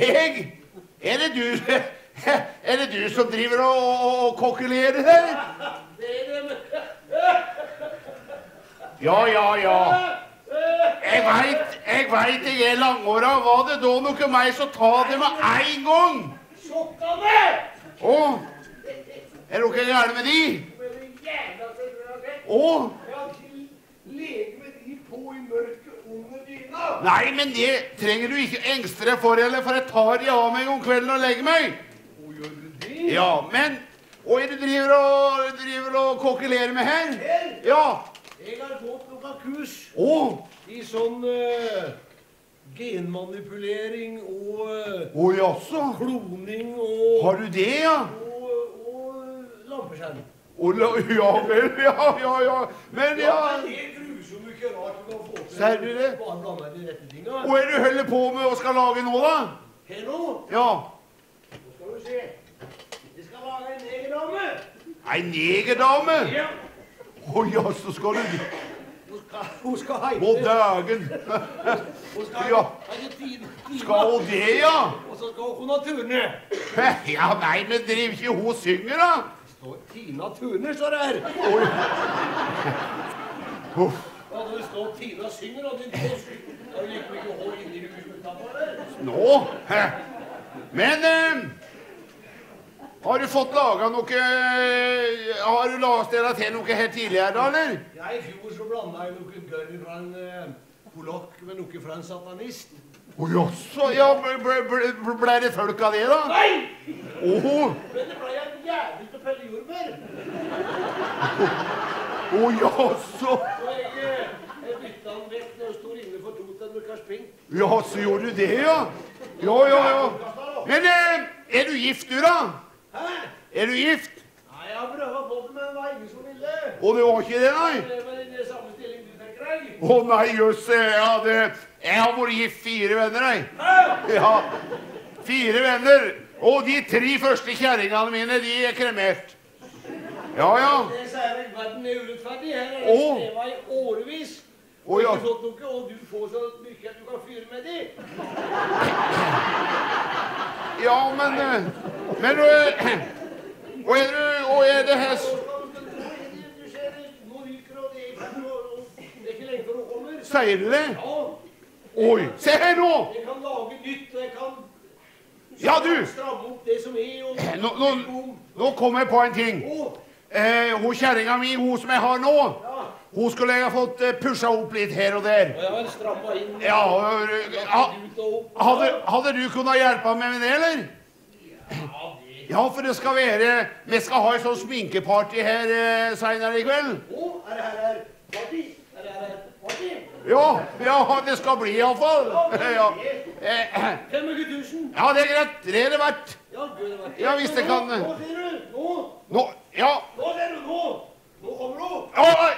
deg? Er det du Er det du som driver og, og, og kokkelerer her? Ja, ja, ja. Jeg veit, jeg veit jeg er langåra. Var det da noe meg, så ta det med en gang. Sokkene! Å, er det noe gærent med de? Å, Jeg har lege med de på i mørket. Nei, men det trenger du ikke engste deg for, eller for jeg tar de av meg om kvelden og legger meg. Å, gjør du det? Ja, men Hva er det du driver og, driver og kokkelerer med her? Her? Ja. Jeg har gått noen kurs oh. i sånn uh, genmanipulering og uh, oh, jaså. kloning og Har du det, ja? og, og lampeskjerm. Oh, la, ja vel, ja, ja, ja. Men ja men er. Ser du det? Hva er det du holder på med og skal lage nå, da? Her nå, Ja. nå skal du se. Det skal lage en negerdame. Ei negerdame? Ja. Å jaså, skal du Hun skal, hun skal heite. Må dægen. Hun skal Ja. Skal hun det, ja? Og så skal hun ha turne. Ja, nei, men driver ikke hun synger, da? står Tina Turner, står det her. Oi. Uff. Da hadde det stått Tina synger, og din post. Da gikk vi ikke hold inni huset utenfor der. Nå? Hæ? Men eh, har du fått laga noe Har du stella til noe her tidligere, da, eller? Ja, I fjor så blanda jeg noe gørr fra en eh, polakk med noe fra en satanist. Å jaså? Ja, ble, ble, ble, det folk av det, da? Nei! Åh, Men det ble en jævel til pelle jordbær. å jaså? Så jeg, eh, jeg bytta den vekk når jeg sto inne for to til en ping. Ja, så gjorde du det, ja? Ja, ja, ja. Men eh, er du gift, du, da? Hæ? Er du gift? Nei, jeg har prøvd på det, men det var ingen som ville. Å, det var ikke det, nei? Det var i den samme stilling du tenker deg. Å nei, jøss. Ja, hadde Jeg har vært gift fire venner, jeg. Ja. Fire venner. Og de tre første kjerringene mine, de er kremert. Ja, ja. Det jeg, verden er urettferdig. Her har jeg streva i årevis. Og ja. noe, og du får så mye at du kan fyre med de. Ja, men eh, Men eh, Hva er det, hva er det her Og er det er kommer. Sier du det? Ja, Oi, se her nå! jeg kan lage nytt, jeg kan Ja, du! stramme opp det som er, og Nå, nå, nå kom jeg på en ting. Eh, hun kjerringa mi, hun som jeg har nå, ja. hun skulle jeg ha fått eh, pusha opp litt her og der. Og jeg har stramma inn. Ja, eh, ha, hadde, hadde du kunnet hjelpe meg med det, eller? Ja, det. Ja, for det skal være Vi skal ha et sånt sminkeparty her eh, seinere i kveld. Å, er her her? Er det her her party? Ja, ja, det skal bli iallfall. Ja. Eh, 25 000? ja, det er greit. Det er det verdt. Ja, Ja, hvis det kan- Nå, ser du! Nå! Nå Ja. Nå ser du! Nå! Nå kommer! Å, oi.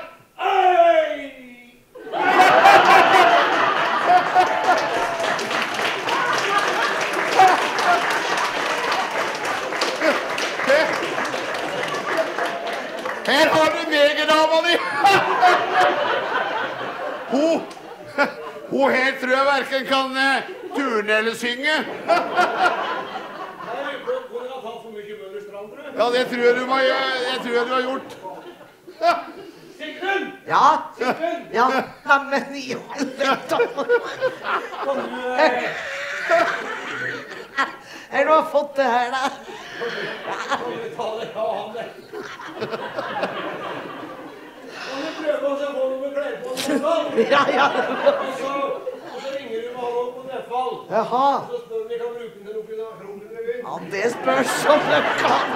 Her har du megerdama di! Hun her tror jeg verken kan eh, turne eller synge. Ja, det tror jeg du, må, jeg det tror jeg du har gjort. Sigrun! Ja, Sigrun! ja, men i helvete. Kan du eh, Har du fått det her, da? kan du ta deg av han der? Kan du prøve å på noe med klær på Neffal? Ja, ja. Og så, og så ringer du med han opp på Neffal. Jaha. Og så spør om vi kan bruke den til noe kronrevy. Ja, det spørs om det kan.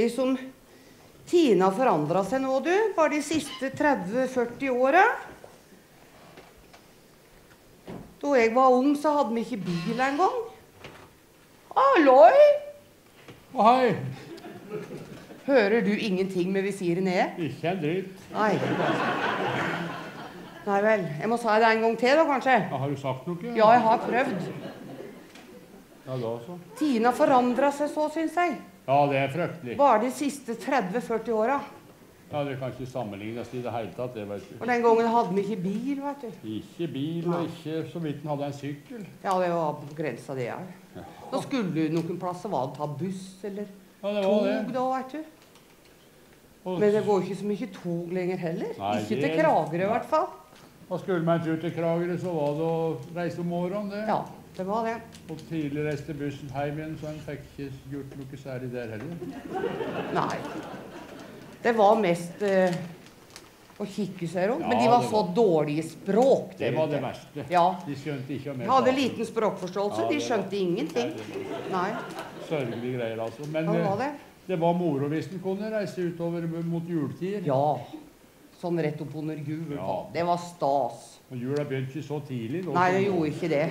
Er som Tina forandra seg nå, du. Bare de siste 30-40 åra. Da jeg var ung, så hadde vi ikke bil engang. Halloi! Hei! Hører du ingenting med visiret nede? Ikke en dritt. Nei. Nei vel. Jeg må si det en gang til, da, kanskje. Ja, har du sagt noe? Ja, jeg har prøvd. Ja, da så. Tina forandra seg så, syns jeg. Ja, det er fryktelig. Bare de siste 30-40 åra. Ja, Det kan ikke sammenlignes i det hele tatt. det vet du. Og den gangen hadde vi ikke bil, vet du. Ikke bil, og ikke så vidt en hadde en sykkel. Ja, det var på grensa, det òg. Da skulle du noen plasser var det ta buss eller Ja, det var tog, det. da, vet du. Og, Men det går ikke så mye tog lenger heller. Nei, ikke det- til Kragerø, i hvert fall. og skulle man en tur til Kragerø, så var det å reise om morgenen, det. Ja, det var det. Og tidlig reiste bussen hjem igjen, så han fikk ikke gjort noe særlig der heller. Nei. Det var mest uh, å kikke seg rundt. Men de var var så var- dårlige språk Det var det verste. Ja. De skjønte ikke mer. Hadde liten språkforståelse. Ja, De skjønte var- ingenting. Nei, Sørgelige greier, altså. Men var eh, det? det var moro hvis en kunne reise utover mot juletider. Ja. Sånn rett opp under jul. Ja. Det var stas. Og jula begynte ikke så tidlig. Nå, Nei, det gjorde ikke det.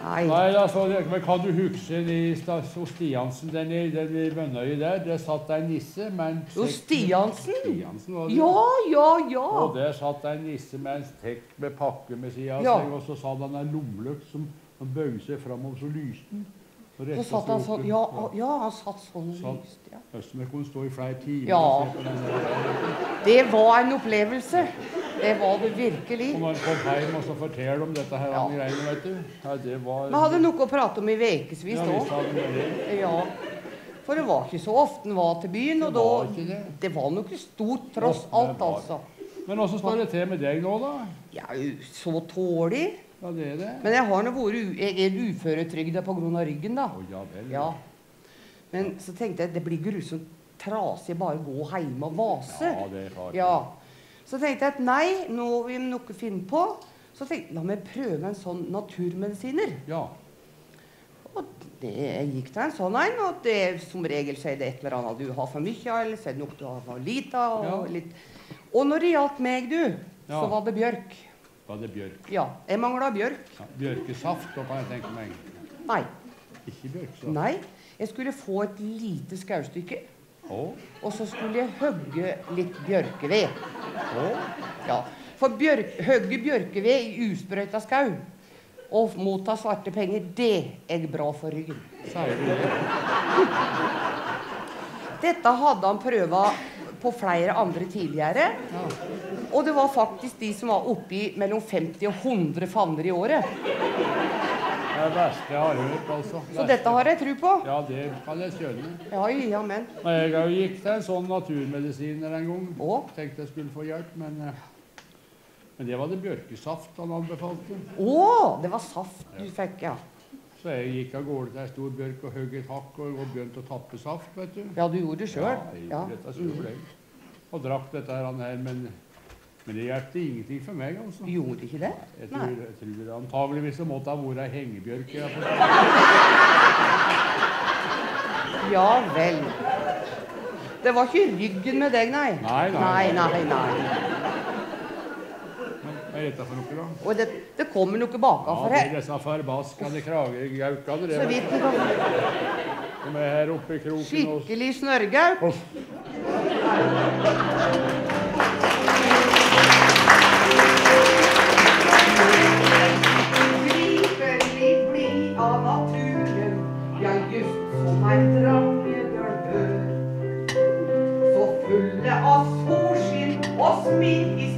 Nei. Nei, altså, men kan du huske i hos Stiansen den i, den i Vønnøy der? Der satt en nisse med en Jo, Stiansen? Stiansen var det. Ja, ja, Og der satt en nisse med en sekk med pakke med sida av Ja. seg, og så satt han en lommelykt som han bøyde seg framover, så lyste den. Så satt han sånn Ja, ja han satt sånn og lyste. Ja. Østmer kunne stå i flere timer Ja. og se på den. Det var en opplevelse. Det var det virkelig. Og når han kom hjem og så fortalte om dette her Ja. greiene, vet du ja, det var Vi hadde noe å prate om i ukevis òg. Ja. For det var ikke så ofte han var til byen, og Det var da ikke det. Det var noe stort, tross alt, altså. Men åssen står det til med deg nå, da? Ja, så tålig. Ja, det er det. Men jeg har nå vært er uføretrygda pga. ryggen, da. Å, ja vel. Ja. Men så tenkte jeg det blir grusomt trasig bare å gå hjemme og vase. Ja, det er klart. Ja. Så tenkte jeg at nei, nå må vi noe finne på. Så tenkte jeg la meg prøve en sånn naturmedisiner. Ja. Og det, gikk til en sånn en, og det, som regel så er det et eller annet du har for mye av, eller så er det noe du har for lite av. Og, Ja. og når det gjaldt meg, du, så var det bjørk. Var det bjørk? Ja, jeg mangla bjørk. Ja, bjørkesaft, da kan jeg tenke meg. Nei. Ikke bjørkesaft. Nei. Jeg skulle få et lite skaustykke, Oh. og så skulle jeg hogge litt bjørkeved. Oh. Ja, For bjørk, hogge bjørkeved i usprøyta skau og motta svarte penger, det er bra for ryggen. Dette hadde han prøva på flere andre tidligere. Og det var faktisk de som var oppi mellom 50 og 100 favner i året. Det er det verste jeg har hørt, altså. Så dette har jeg tro på. Ja, det kan jeg skjønne. Ja, ja, men. Jeg gikk til en sånn naturmedisiner en gang. Og? Tenkte jeg skulle få hjelp, men, eh, men det var det bjørkesaft han anbefalte. Å, det var saft du fikk, ja. Så jeg gikk av gårde til ei stor bjørk og hogg et hakk og, og begynte å tappe saft, vet du. Ja, du gjorde det sjøl? Ja, jeg gjorde dette selv, jeg. Og drakk dette her, men, men det hjalp ingenting for meg, altså. Du gjorde ikke det? Jeg Nei. jeg tror det antageligvis så måtte ha vært ei hengebjørk. Ja, for, Ja vel. Det var ikke ryggen med deg, nei? Nei, nei, nei. nei. nei, er dette for noe, da? Og det, det kommer noe bakafor Ja, det er disse forbaskede kragegaukene. Det Så vidt du. du kan De er her oppe i kroken og Skikkelig snørrgauk. Så fulle av solskinn og smil i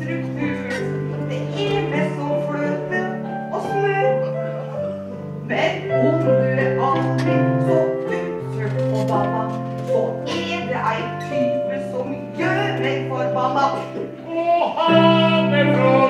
Men om du er aldri så utsøkt forbanna, så er det ei type som gjør meg forbanna. Og ha er fra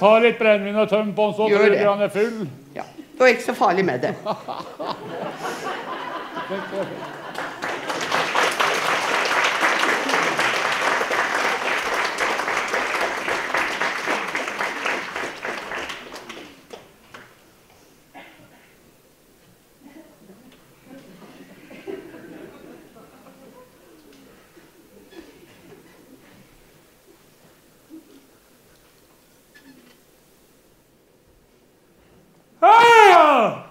tar litt brennevin og tømmer på den så Gjør tror du han er full. Ja. Det var ikke så farlig med det. Ah!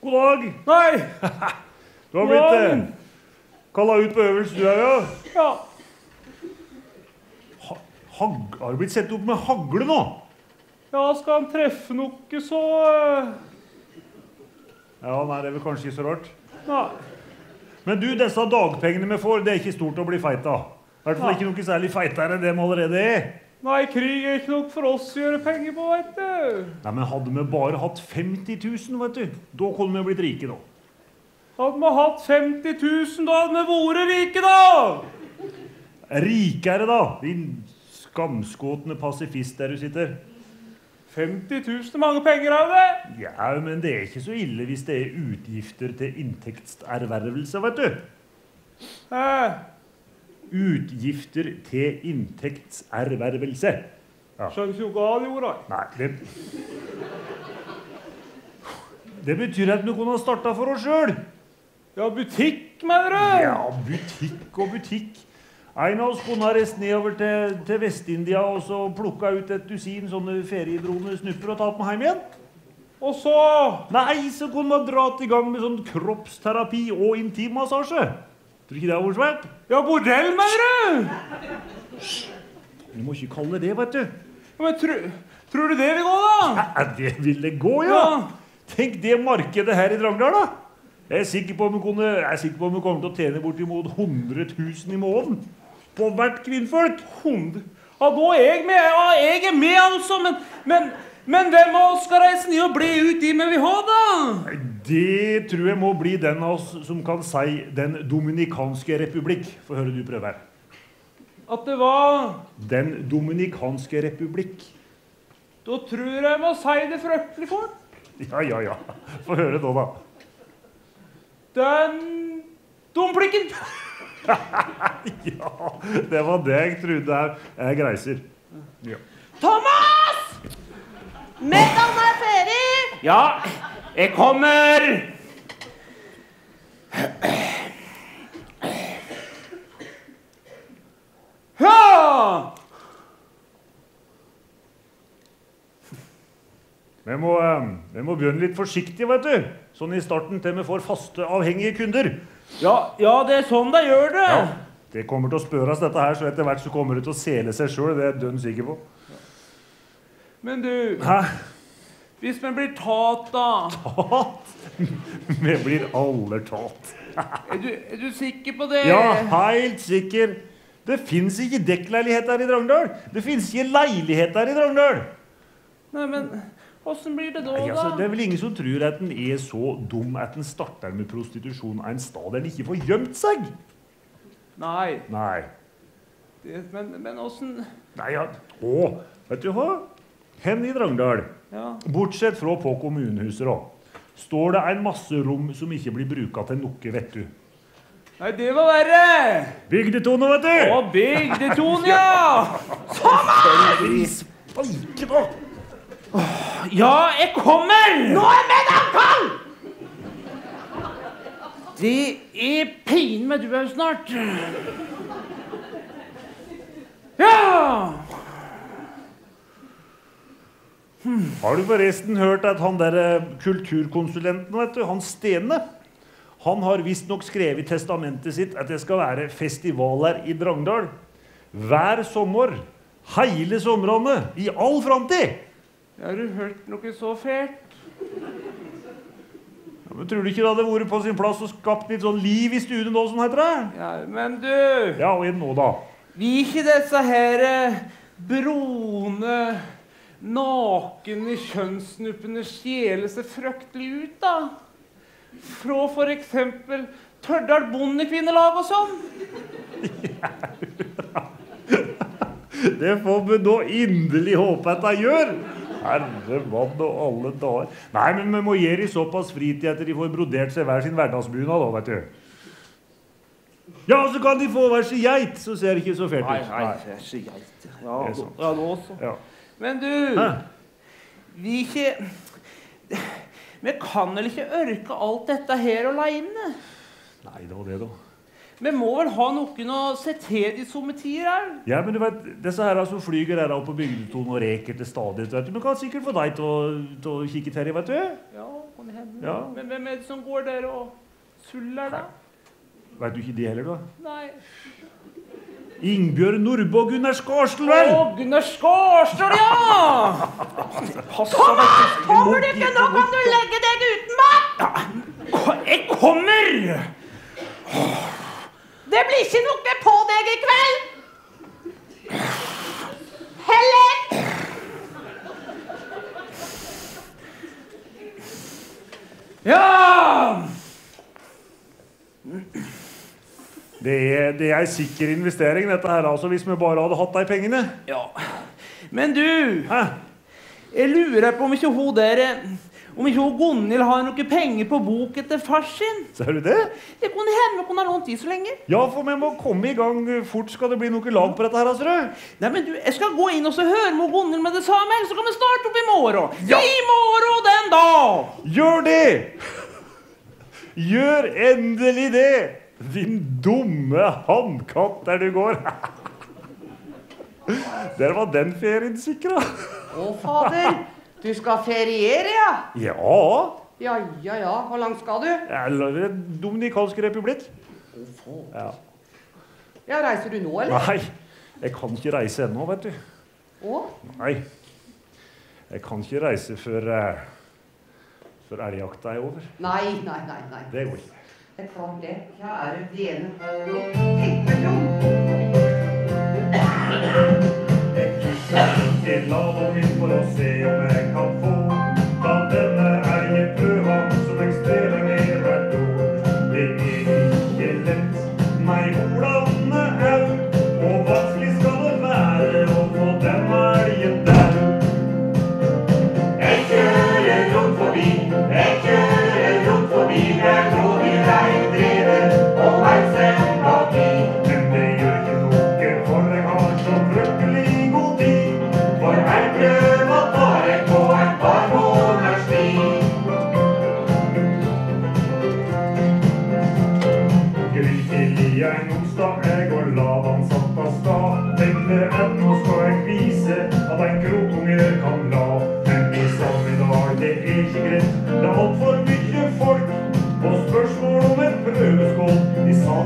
God dag. Nei! Du har blitt eh, kalla ut på øvelse, du her, ja. Ja. Ha, hag, har du blitt sett opp med hagle nå? ja, skal han treffe noe, så eh, Ja, nei, det er vel kanskje ikke så rart. Nei. Men du, disse dagpengene vi får, det er ikke stort å bli feit av. I hvert fall ikke noe særlig feitere enn det vi allerede er. Nei, krig er ikke nok for oss å gjøre penger på, veit du. Nei, men hadde vi bare hatt 50 000, vet du, da kunne vi blitt rike da. Hadde vi hatt 50 000, da hadde vi vært rike, da! Rikere, da, din skamskåtne pasifist der du sitter. 50 000 er mange penger, er det? Ja, men det er ikke så ille hvis det er utgifter til inntektservervelse, vet du. Eh, Utgifter til inntektservervelse. skjønner ikke hva han gjorde. Nei, det Det betyr at vi kunne ha starta for oss sjøl. Ja, butikk, mener du? Ja, butikk og butikk. En av oss kunne ha reist nedover til, til Vest-India og så plukka ut et dusin sånne feriedrone snupper og tatt med hjem igjen. Og så Nei, så kunne vi ha dratt i gang med sånn kroppsterapi og intimmassasje. Tror du ikke det er vært? Ja, bordell, mener du? Du må ikke kalle det det, vet du. Ja, Men tro, tror du det vil gå, da? Ja, det vil det gå, ja. Tenk det markedet her i Drangedal, da. Jeg er sikker på om vi er kommer til å tjene bortimot 100 000 i måneden. På hvert kvinnfolk. Hund. Ja, nå er jeg med. Ja, jeg er med, altså. Men, men, men hvem av oss skal reise ned og bli ut de vi vil ha, da? Det tror jeg må bli den av oss som kan si Den dominikanske republikk. Få høre du prøve. At det var Den dominikanske republikk. Da tror jeg jeg må si det fryktelig fort. Ja, ja, ja. Få høre nå, da. Den domplikken. Ja, det var det jeg trodde jeg, jeg greiser. Ja. Thomas! Middagen er ferdig! Ja, jeg kommer. Ja! Vi må, eh, vi må begynne litt forsiktig, vet du. Sånn i starten til vi får faste, avhengige kunder. Ja, ja, det er sånn de gjør det. Ja, Det kommer til å spørres dette her, så etter hvert så kommer det til å sele seg sjøl. Det er jeg dønn sikker på. Men du, Hæ? Hvis vi blir tatt, da Tatt? Vi blir alle tatt. Er du, er du sikker på det? Ja, helt sikker. Det fins ikke dekkleiligheter i Drangedal. Det fins ikke leiligheter i Drangedal. Nei, men åssen blir det da, Nei, altså, det er vel ingen som tror at en er så dum at en starter med prostitusjon en stad der en ikke får gjemt seg. Nei. Nei. Det, men men åssen Nei, ja. Å, vet du hva? Hen i Drangdal, Ja. bortsett fra på kommunehuset, da, står det en masse rom som ikke blir bruka til noe, vet du. Nei, det var verre! Bygdetone, vet du! Å, bygdetone, ja! Spike, da! Ja, jeg kommer! Nå er meddannkall! Det er pin med du er snart. Ja! Har du forresten hørt at han der eh, kulturkonsulenten, vet du, han Stene, han har visstnok skrevet i testamentet sitt at det skal være festivaler i Drangdal hver sommer. Hele somrene. I all framtid. Har du hørt noe så fælt? Ja, men tror du ikke det hadde vært på sin plass og skapt litt sånn liv i studiet nå, som heter det? Ja, men du Ja, og nå, da? Vi ikke disse her eh, brune, nakne kjønnsnuppene skjele seg fryktelig ut, da? Fra eksempel Tørdal Bondekvinnelag og sånn? Det får vi nå inderlig håpe at de gjør. Herre mann og alle dager. Nei, men vi må gi dem såpass fritid at de får brodert seg hver sin hverdagsbunad, da, vet du. Ja, så kan de få hver sin geit, så ser det ikke så fælt ut. det er så geit. Ja, Det er sant. ja, det også. Ja. Men du, Hæ? vi ikke Vi kan vel ikke ørke alt dette her aleine? Nei, det var det, da. Vi må vel ha noen å se til de somme tider her? Ja, men du vet, disse her som flyger her på bygdetonen og reker til stadighet, vet du. Vi kan sikkert få deg til å, til å kikke til dem, vet du. Ja, kan hende. Ja. Men hvem er det som går der og suller, da? Vet du ikke de heller, da? Nei. Ingebjørg Nordbø og Gunnar Skårstøl, vel? Å, Gunnar Skårstøl, ja! Kommer du ikke nå, kan du legge deg uten meg! Jeg kommer! Det blir ikke noe på deg i kveld! Heller! Ja! Det er, det er sikker investering, dette her, altså, hvis vi bare hadde hatt de pengene. Ja. Men du, Hæ? jeg lurer på om ikke hun der Om ikke hun Gunhild har noe penger på bok etter far sin? Ser du det? Det kunne hende hun har lånt de så lenge. Ja, for vi må komme i gang fort. Skal det bli noe lag på dette her, altså? Nei, men du, Jeg skal gå inn og så høre med Gunhild med det samme, så kan vi starte opp i morgen. I morgen den dag! Gjør det! Gjør endelig det! Din dumme hannkatt der du går. Der var den ferien sikra. Å, fader. Du skal feriere, ja? Ja. Ja, ja, ja. Hvor langt skal du? Eller Dominikansk republikk. Å, Ja. Ja, Reiser du nå, eller? Nei, jeg kan ikke reise ennå, vet du. Å? Nei. Jeg kan ikke reise før uh, før elgjakta er over. Nei, nei, nei. nei. Det går ikke. Det er klart det. Kjære vene. Tippetrom. Ikke la dem inn for å se om jeg kan få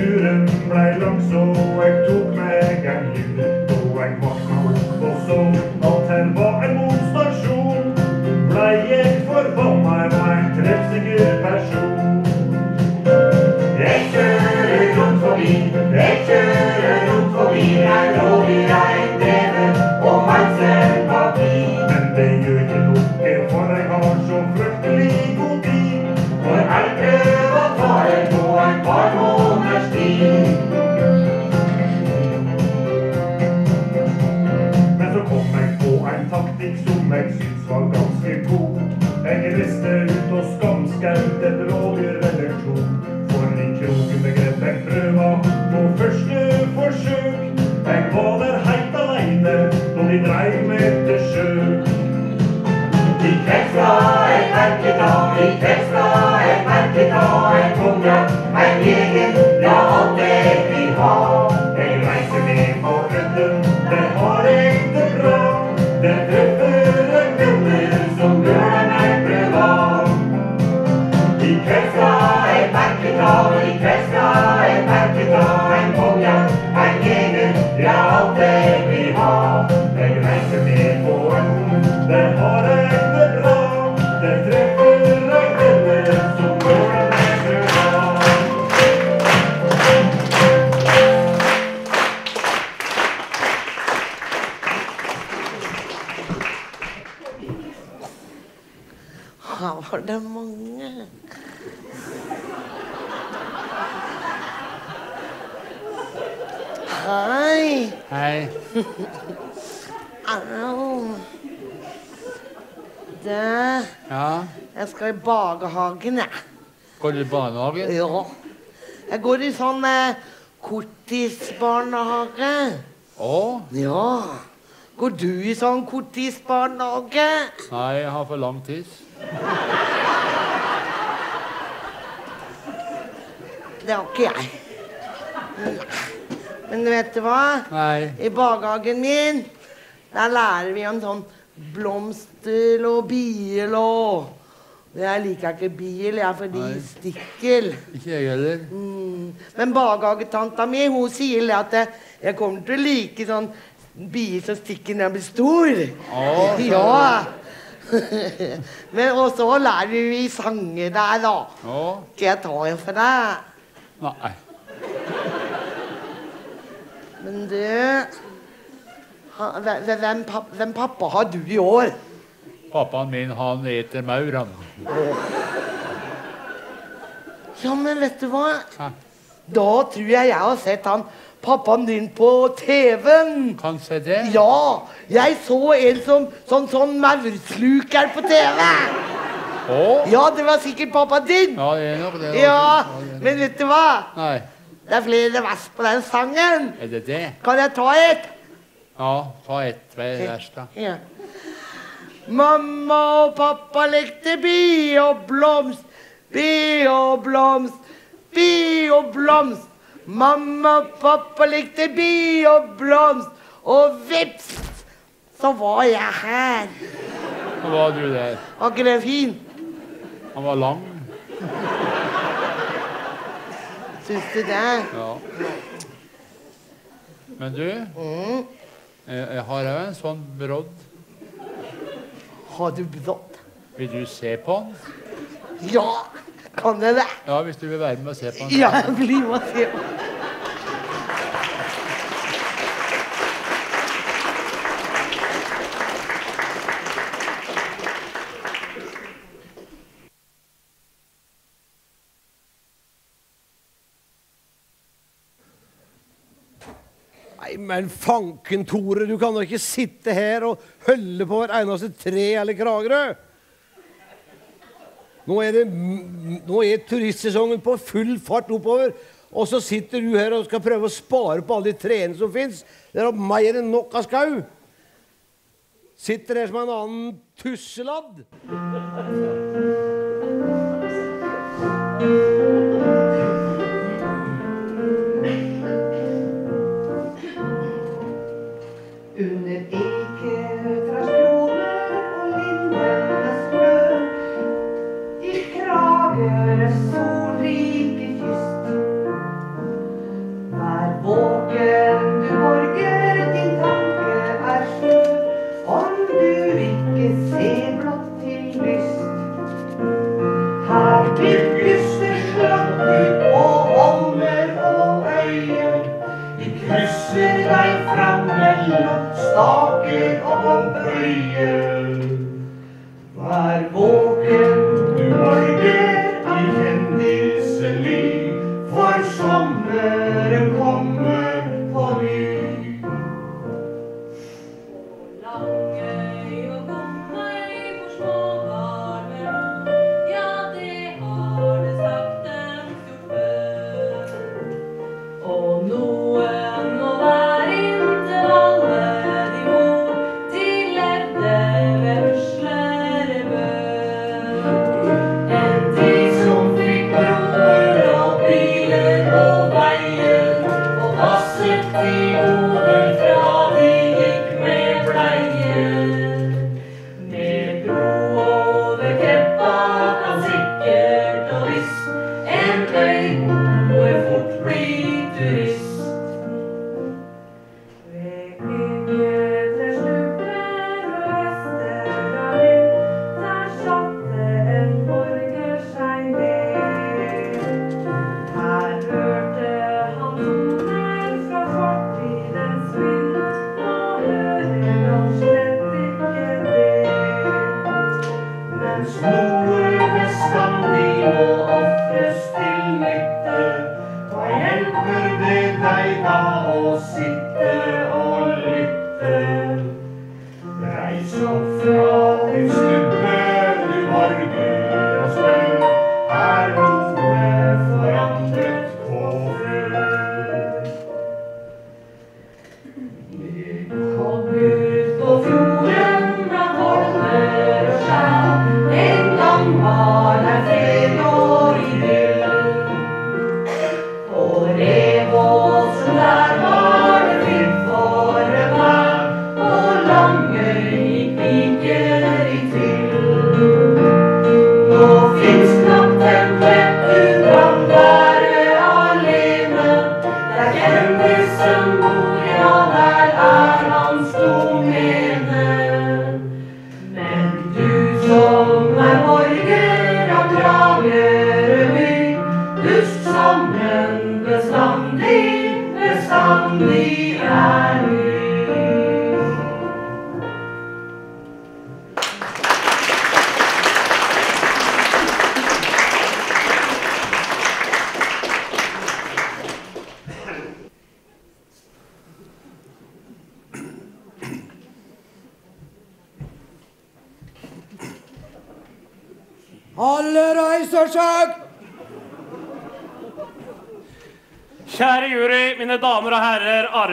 Turen blei lang, så jeg tok meg en jul. Og jeg våkna opp og så at her var en bomstasjon. Blei jeg forbanna, jeg var en treffsikker person. Når de dreiv med til sjø. I Kveldstad en merkedag, i Kveldstad en merkedag, en konjakk, en egen, ja alt det vi har. Jeg reiser med på øden, det har jeg det bra. Det treffer en venner som gjør deg meg privat. I Kveldstad en merkedag, i Kveldstad en merkedag, en konjakk, en egen, ja alt det vi Mejores Jeg skal i barnehagen, jeg. går du i barnehagen? Ja. Jeg går i sånn eh, korttidsbarnehage. Å? Ja. Går du i sånn korttidsbarnehage? Nei, jeg har for lang tiss. Det har ikke jeg. Men vet du hva? Nei. I barnehagen min, der lærer vi om sånn blomster og bier og Jeg liker ikke bil, jeg, for de Nei. stikker. Ikke jeg heller. Mm. Men bagagetanta mi hun sier det at jeg, kommer til å like sånn bier som stikker når jeg blir stor. Ah, ja. Men også lærer vi sanger der, da. Ah. Skal jeg ta en for deg? Nei. Men du hvem, hvem pappa har du i år? Pappaen min, han eter maur, han. Ja, men vet du hva? Hæ? Da tror jeg jeg har sett han pappaen din på TV-en. Kan se det? Ja, jeg så en som sånn, sånn maursluker på TV. Oh. Ja, det var sikkert pappaen din. Ja, det er nok det. Ja, er nok. men vet du hva? Nei, Det er flere vers på den sangen. er det det? Kan jeg ta et? Ja, ta ett vers, da. Ja. Mamma og pappa lekte bi og blomst, bi og blomst, bi og blomst. Mamma og pappa lekte bi og blomst, og vips, så var jeg her. Nå var du der. Var ikke det fin? Han var lang. Syns du det? Ja. Men du, Mm. jeg, jeg har òg en sånn brodd. Har du brått? Vil du se på den? Ja, kan jeg det? Ja, hvis du vil være med og se på den. Ja, bli med og se. Nei, men fanken, Tore, du kan da ikke sitte her og holde på hvert eneste tre eller Kragerø. Nå er, det, nå er turistsesongen på full fart oppover, og så sitter du her og skal prøve å spare på alle de trærne som fins. Det er mer enn nok av skau. Sitter her som en annen tusseladd.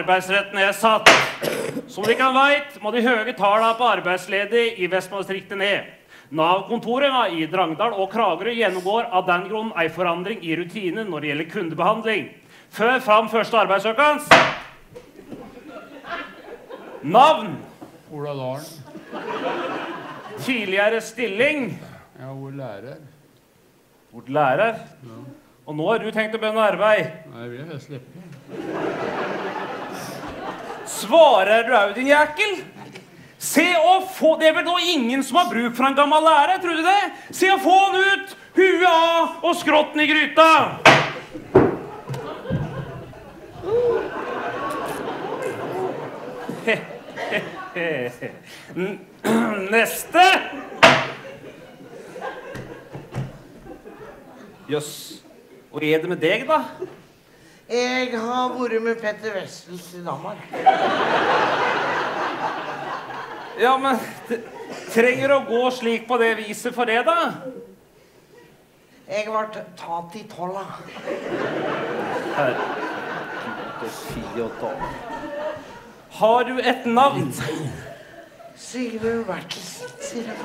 Arbeidsretten er satt. Som dere kan veit, må de høye tallene på arbeidsledige i Vestlandsdistriktet ned. Nav-kontorene i Drangdal og Kragerø gjennomgår av den grunn ei forandring i rutinen når det gjelder kundebehandling. Før fram første arbeidssøkende. Navn. Ola Dalen. Tidligere stilling. Ja, hvor lærer. Hvor lærer. Ja. Og nå har du tenkt å begynne arbeid. Nei, jeg vil helst slippe. Svarer du au, din jækel? Se å få Det er vel nå ingen som har bruk for en gammel lærer, tror du det? Se å få han ut! Huet av og skrotten i gryta! Neste! Jøss. Hva er det med deg, da? Jeg har vært med Petter Wessels i Danmark. Ja, men trenger å gå slik på det viset for det, da? Jeg ble tatt i tolla. Har du et navn? Sigurd Bertelsen, sier jeg.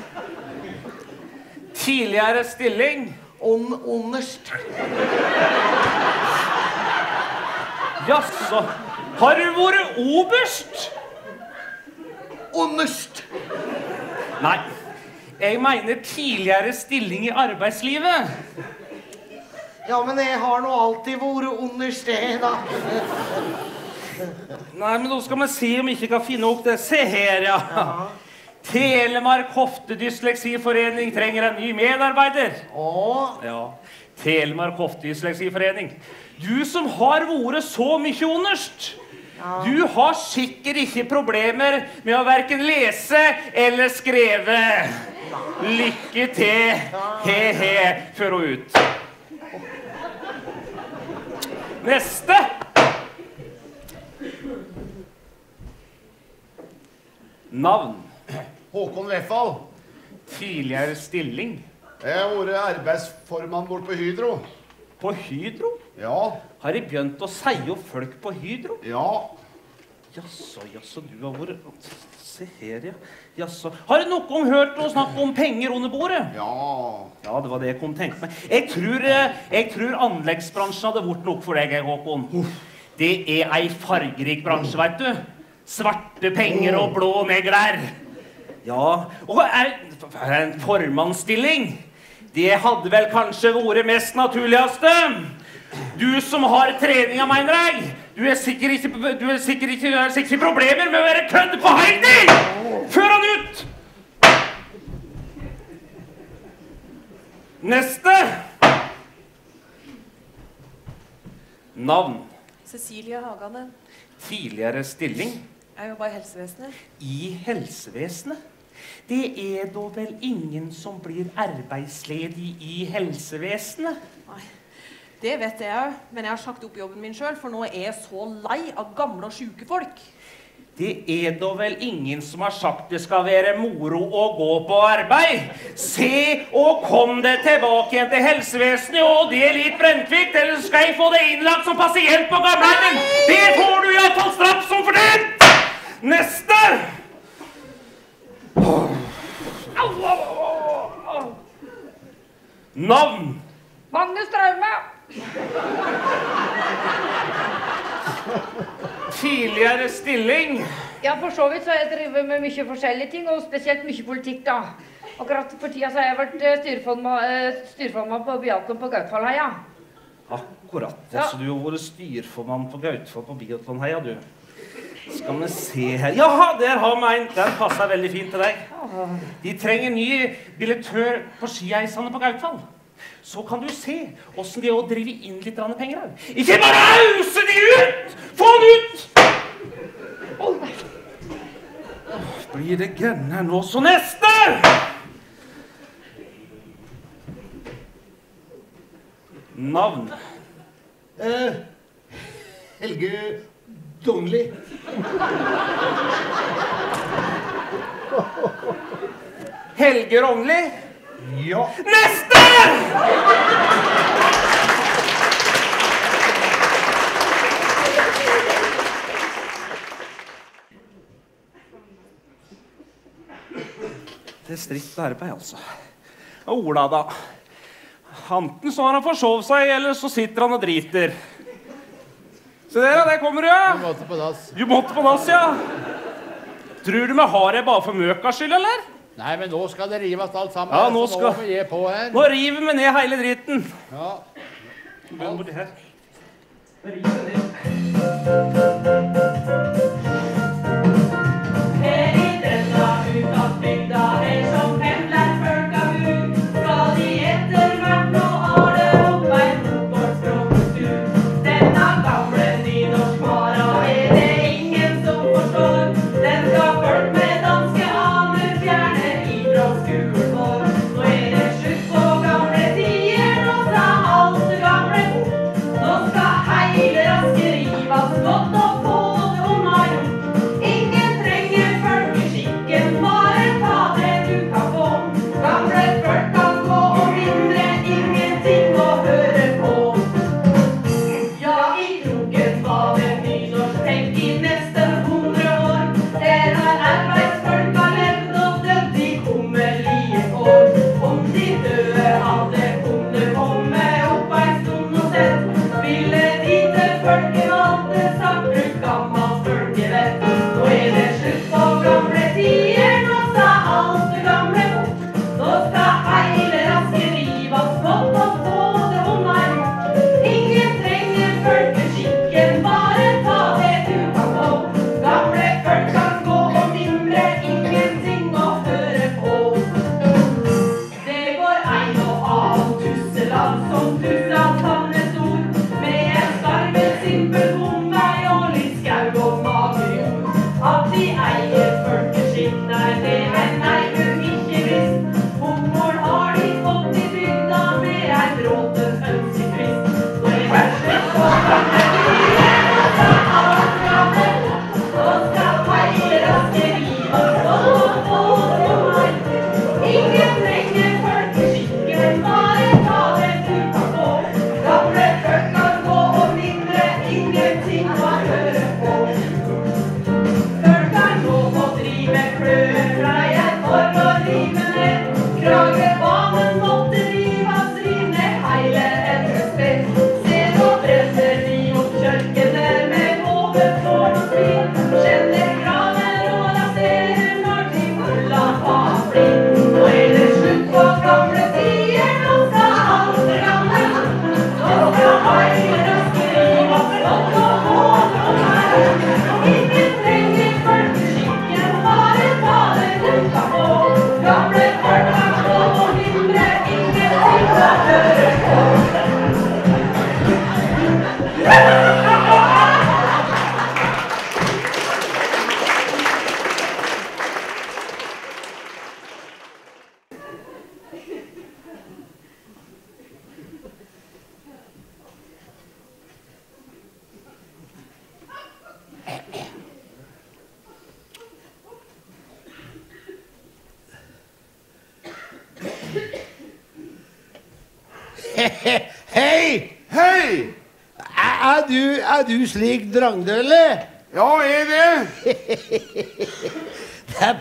Tidligere stilling? Om onderst. Jaså. Har du vært oberst? Onderst. Nei. Jeg mener tidligere stilling i arbeidslivet. Ja, men jeg har nå alltid vært underst, det, da. Nei, men nå skal vi se om vi ikke kan finne opp det. Se her, ja. Telemark hoftedysleksiforening trenger en ny medarbeider. Å, Ja. Telemark hoftedysleksiforening. Du som har vært så mye underst. Du har sikkert ikke problemer med å verken lese eller skrive. Lykke til, he-he, før og ut. Neste. Navn. Håkon Wefall. Tidligere stilling. Jeg har vært arbeidsformann bort på Hydro. På Hydro? Ja, Har de begynt å si opp folk på Hydro? ja. Jaså, jaså, du har vært Se her, ja. Jaså. Har du noen hørt noe snakk om penger under bordet? Ja. Ja, det var det jeg kom tenke meg. Jeg tror, eh, jeg tror anleggsbransjen hadde vært nok for deg, Håkon. Det er ei fargerik bransje, veit du. Svarte penger og blå negler. Ja, og er, er en formannsstilling. Det hadde vel kanskje vært mest naturligste. Du som har treninga, mener jeg. Du er sikkert ikke, du er sikkert ikke, du har sikkert ikke problemer med å være kødd på Heidi! Før han ut! Neste. Navn. Cecilie Hagane. Tidligere stilling Jeg jobba i helsevesenet. i helsevesenet. Det er da vel ingen som blir arbeidsledig i helsevesenet? Nei, det vet jeg òg, men jeg har sagt opp jobben min sjøl, for nå er jeg så lei av gamle og sjuke folk. Det er da vel ingen som har sagt det skal være moro å gå på arbeid? Se og kom deg tilbake igjen til helsevesenet, og det er litt Brentvik, eller skal jeg få deg innlagt som pasient på gamleheimen? Det får du iallfall straff som fortjent! Neste! Navn? Magnus Traume. Tidligere stilling? Ja, for så vidt så har jeg drevet med mye forskjellige ting, og spesielt mye politikk, da. Akkurat for tida så har jeg vært eh, styreformann eh, på Biaton på Gautfallheia. Akkurat. Ja. Så du har vært styreformann på Gautfall på Biatlonheia, du. Skal vi se her Jaha, der har vi en. Den passer veldig fint til deg. De trenger ny billettør på skieisene på Gautfall. Så kan du se åssen de òg driver inn litt penger òg. Ikke bare ause de ut! Få den ut! Blir det gærne nå, så neste! Navn? Eh, Helge Dongli. Helge Rognli? Ja. Neste! Det er stritt arbeid, altså. Og Ola, da? Enten så har han forsovet seg, eller så sitter han og driter. Se der, ja. Der kommer du, ja. Du Måtte på dass. Du måtte på dass, ja. Tror du vi har det bare for møkas skyld, eller? Nei, men nå skal det rives alt sammen. Ja, nå så skal- nå, vi på her. Nå river vi ned hele dritten. Ja. Alt. borti her. Her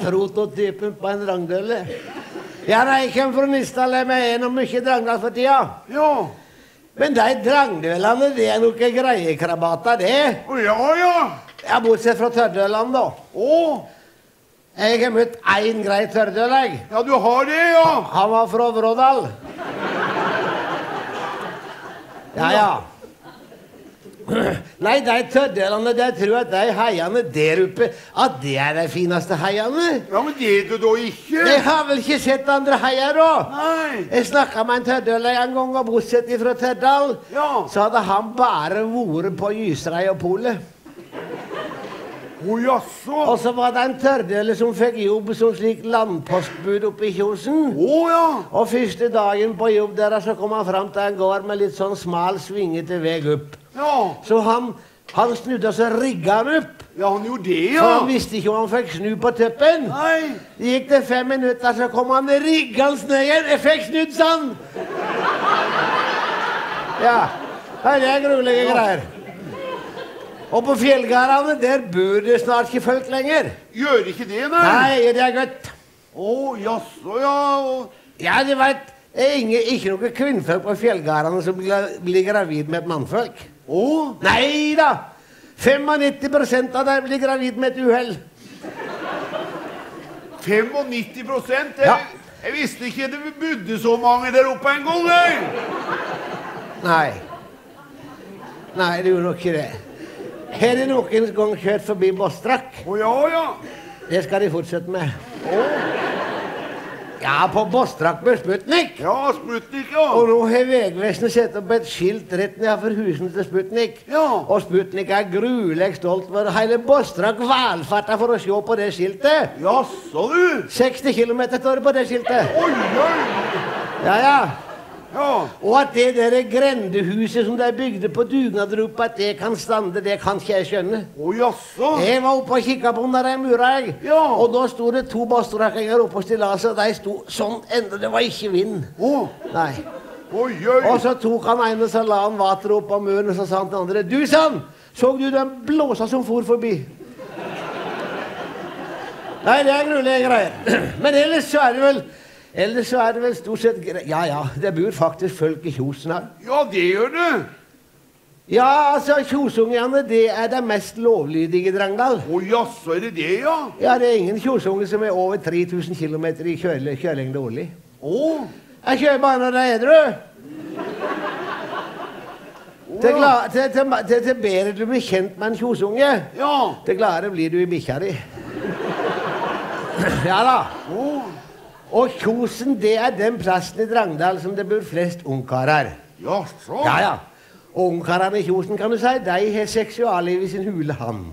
Det og prototypen på en nei, jeg kommer fra er med en og mye drangdal for tida. Ja. Men de drangdølene, det er noen greiekrabater, det. Å ja, ja. Ja, bortsett fra tørrdølene, da. Å, Jeg har møtt én grei tørrdøl, jeg. ja, du har det, ja. Han var fra Vrådal. Ja, ja. Nei, de tørdelene, de tror at de heiene der oppe, at det er de fineste heiene. Ja, men det er det da ikke. Jeg har vel ikke sett andre heier, da. Nei. Jeg snakka med en tørrdøl en gang, og bortsett fra Tørdal, Ja. så hadde han bare vært på Gysrei og Polet. Å jaså. Og så var det en tørrdøle som fikk jobb som slik landpostbud oppe i Kjosen. Å ja. Og første dagen på jobb der så kom han fram til en gård med litt sånn smal, svingete vei opp. Ja. Så han, han snudde og så rigga han opp. Ja, han gjorde det, For han visste ikke om han fikk snu på tuppen. Nei. Det gikk det fem minutter, så kom han riggende ned igjen. Jeg fikk snudd han Ja. Det er gruelige greier. Og på fjellgardene, der bor det snart ikke folk lenger. Gjør ikke det, nei? Nei, det er godt. Å jaså, ja. Ja, du veit, det er ingen, ikke noen kvinnfolk på fjellgardene som blir gravid med et mannfolk. Å? Nei da! 95% av deg blir gravid med et uhell. 95 jeg, Ja. Jeg, visste ikke det bodde så mange der oppe en gang, jeg. Nei. Nei, det gjorde ikke det. Har de noen gang kjørt forbi Båstrak? Å ja, ja. Det skal de fortsette med. Ja, på Bostrak med Sputnik. Ja, Sputnik, ja. Og nå har Vegvesenet satt opp et skilt rett nedenfor husene til Sputnik. Ja. Og Sputnik er gruelig stolt over hele Bostrak valfarta for å se på det skiltet. Jaså, du. 60 km står det på det skiltet. Oi, oi. Ja, ja. Ja. Og at det der grendehuset som de bygde på dugnader oppe, at det kan stande, det kan ikke jeg skjønne. Å jaså. Jeg var oppe og kikka på den der mura, jeg. Ja. Og da sto det to bastorakkinger oppe på stillaset, og de sto sånn enda det var ikke vind. Oh. Nei. Oi, oi. Og så tok han ene så la han vater opp av muren, og så sa han til andre Du, sann, så du den blåsa som for forbi? Nei, det er gruelige greier. Men ellers så er det vel Ellers så er det vel stort sett. Ja ja, det bor faktisk folk i Kjosen her. Ja, det gjør det. Ja, altså, Kjosungene det er de mest lovlydige Drangdal. Å jaså, er det det, ja? Ja, det er ingen kjosunge som er over 3000 km i kjøle, kjølengde årlig. Oh. Jeg kjører bare når det er edru. Til, til, til, til, til bedre du blir kjent med en kjosunge, Ja. til gladere blir du i bikkja di. Ja da. Å. Og Kjosen det er den plassen i Drangdal som det bor flest ungkarer. Ja, så. Ja, ja. Og ungkarene i Kjosen kan du si, de har seksuallivet i sin hule hand.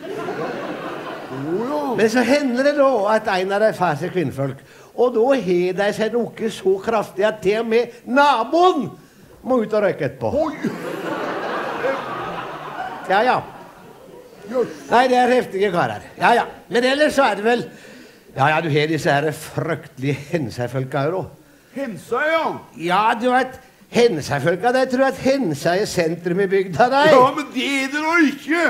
Ja. Men så hender det da at en av dem får seg kvinnfolk. Og da har de seg noe så kraftig at til og med naboen må ut og røyke etterpå. Oi. Ja, ja. Nei, det er heftige karer. Ja, ja. Men ellers så er det vel Ja, ja, du har disse her fryktelige Hensøy-folka òg, da. Hensa, ja. Ja, du vet Hensøy-folka, de tror at Hensøy er sentrum i bygda, de. Ja, men det er det da ikke.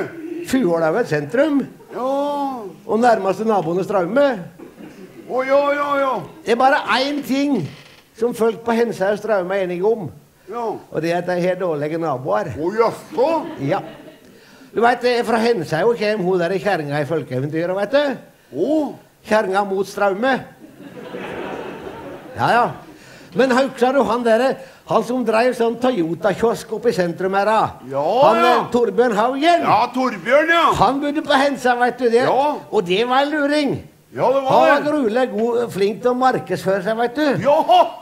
Fuål er et sentrum. Ja. Og nærmeste naboene Straume. Å ja, ja, ja. Det er bare én ting som folk på Hensøy og Straume er enige om. Ja. Og det er at de har dårlige naboer. Å jaså. Ja. Du er Fra Hensøy kommer hun der kjerringa i folkeeventyret, vet du. Å. Kjerringa mot Straume. Ja, ja. Men husker du han derre han som drev sånn Toyota-kiosk oppe i sentrum her, da? Ja, han, ja. eh, Torbjørn Haugen. Ja, Torbjørn, ja. Han bodde på Hensa, vet du det. Ja. Og det var en luring. Ja, det Han var var gruelig god, flink til å markedsføre seg, vet du. Ja.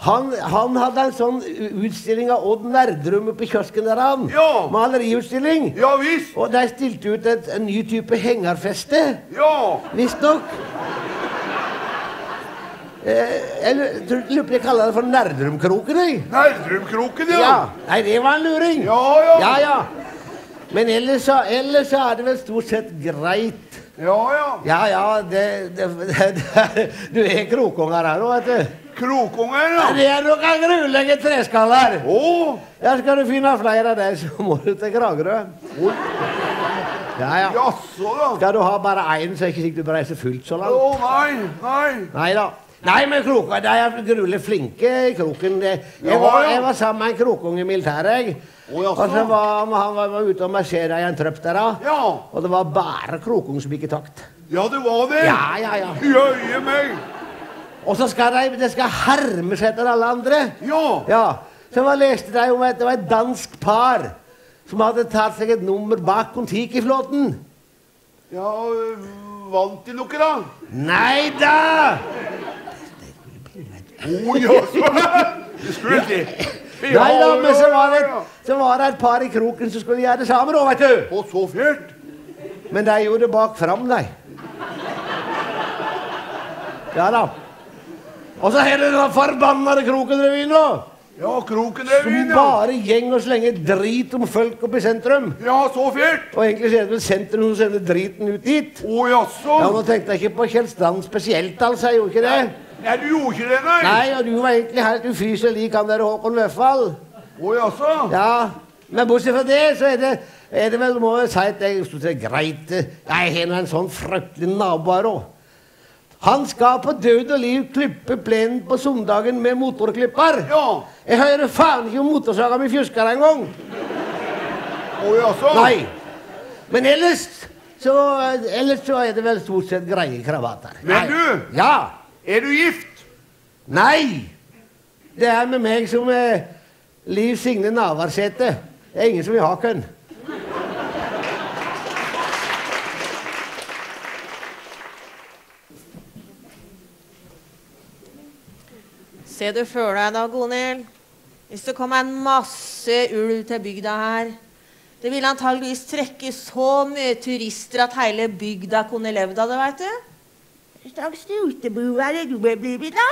Han, han hadde en sånn utstilling av Odd Nerdrum i kiosken der, han. Ja. Maleriutstilling. Ja visst. Og de stilte ut et, en ny type hengerfeste, Ja. visstnok. Eh, jeg lurer på de kaller det for Nerdrumkroken, jeg. Nerdrumkroken, ja. Ja. Nei, det var en luring. Ja, ja. Ja, ja. Men ellers, ellers så er det vel stort sett greit. Ja, ja. Ja, ja, det, det, det, Du er krokunger her òg, vet du. Krokunger, Ja. Det er noen grunnlegge treskaller. Oh. Ja, skal du finne flere av dem, så må du til Kragerø. Ja, ja. jaså da. Skal du ha bare én, så er det ikke sikkert du reiser fullt så Å, langt. nei, nei. Nei da. Nei, men kroker, de er grunnlig flinke i kroken. Jeg Ja, var, jeg var sammen med en krokung i militæret. Jeg. Å. Og så var han var, var ute og marsjerte i en trøpp der. Ja, Og det var bare krokung som gikk i takt. ja det var det. Ja, ja, ja. Jøye meg. Og så skal de, det skal seg etter alle andre. Ja, Ja, Så jeg leste de om at det var et dansk par som hadde tatt seg et nummer bak Kon-Tiki-flåten. ja, vant de noe da? Nei da! Å, jaså. Det skulle ikke. Nei da, men så var, det, så var det et par i kroken som skulle gjøre det samme, da, vet du. Og så fjert. Men de gjorde det bak fram, de. Ja da. Og så har du den forbannede Krokenrevyen, da. Ja, Som Krokenrevyen, ja. bare gjeng og slenger drit om folk oppe i sentrum. Ja, så fjert. Og egentlig så er det vel sentrum som sender driten ut dit. Å, jaså. Ja, Nå tenkte jeg ikke på Kjell Strand spesielt, altså. Jeg gjorde ikke det. Nei, du gjorde ikke det, nei? Nei, og du var egentlig helt ufyselig lik han der Håkon Løfvall. Oh, jaså. Ja, men bortsett fra det, så er det, er det vel, må jeg si at det er stort sett greit. Jeg har nå en sånn fryktelig nabo her òg. Han skal på død og liv klippe plenen på søndagen med motorklipper. Ja. Jeg hører faen ikke om motorsaga mi fjusker engang. Å, jaså. Nei. Men ellers så, ellers så er det vel stort sett greie kravater. Men du? Ja. Er du gift? Nei! Det er med meg som er Liv Signe Navarsete. Det er ingen som vil ha kønn. Se du for deg da, Gonhild. Hvis det kom en masse ulv til bygda her. Det ville antageligvis trekke så mye turister at hele bygda kunne levd av det, veit du. Hva slags rotebo er det du er blitt, da?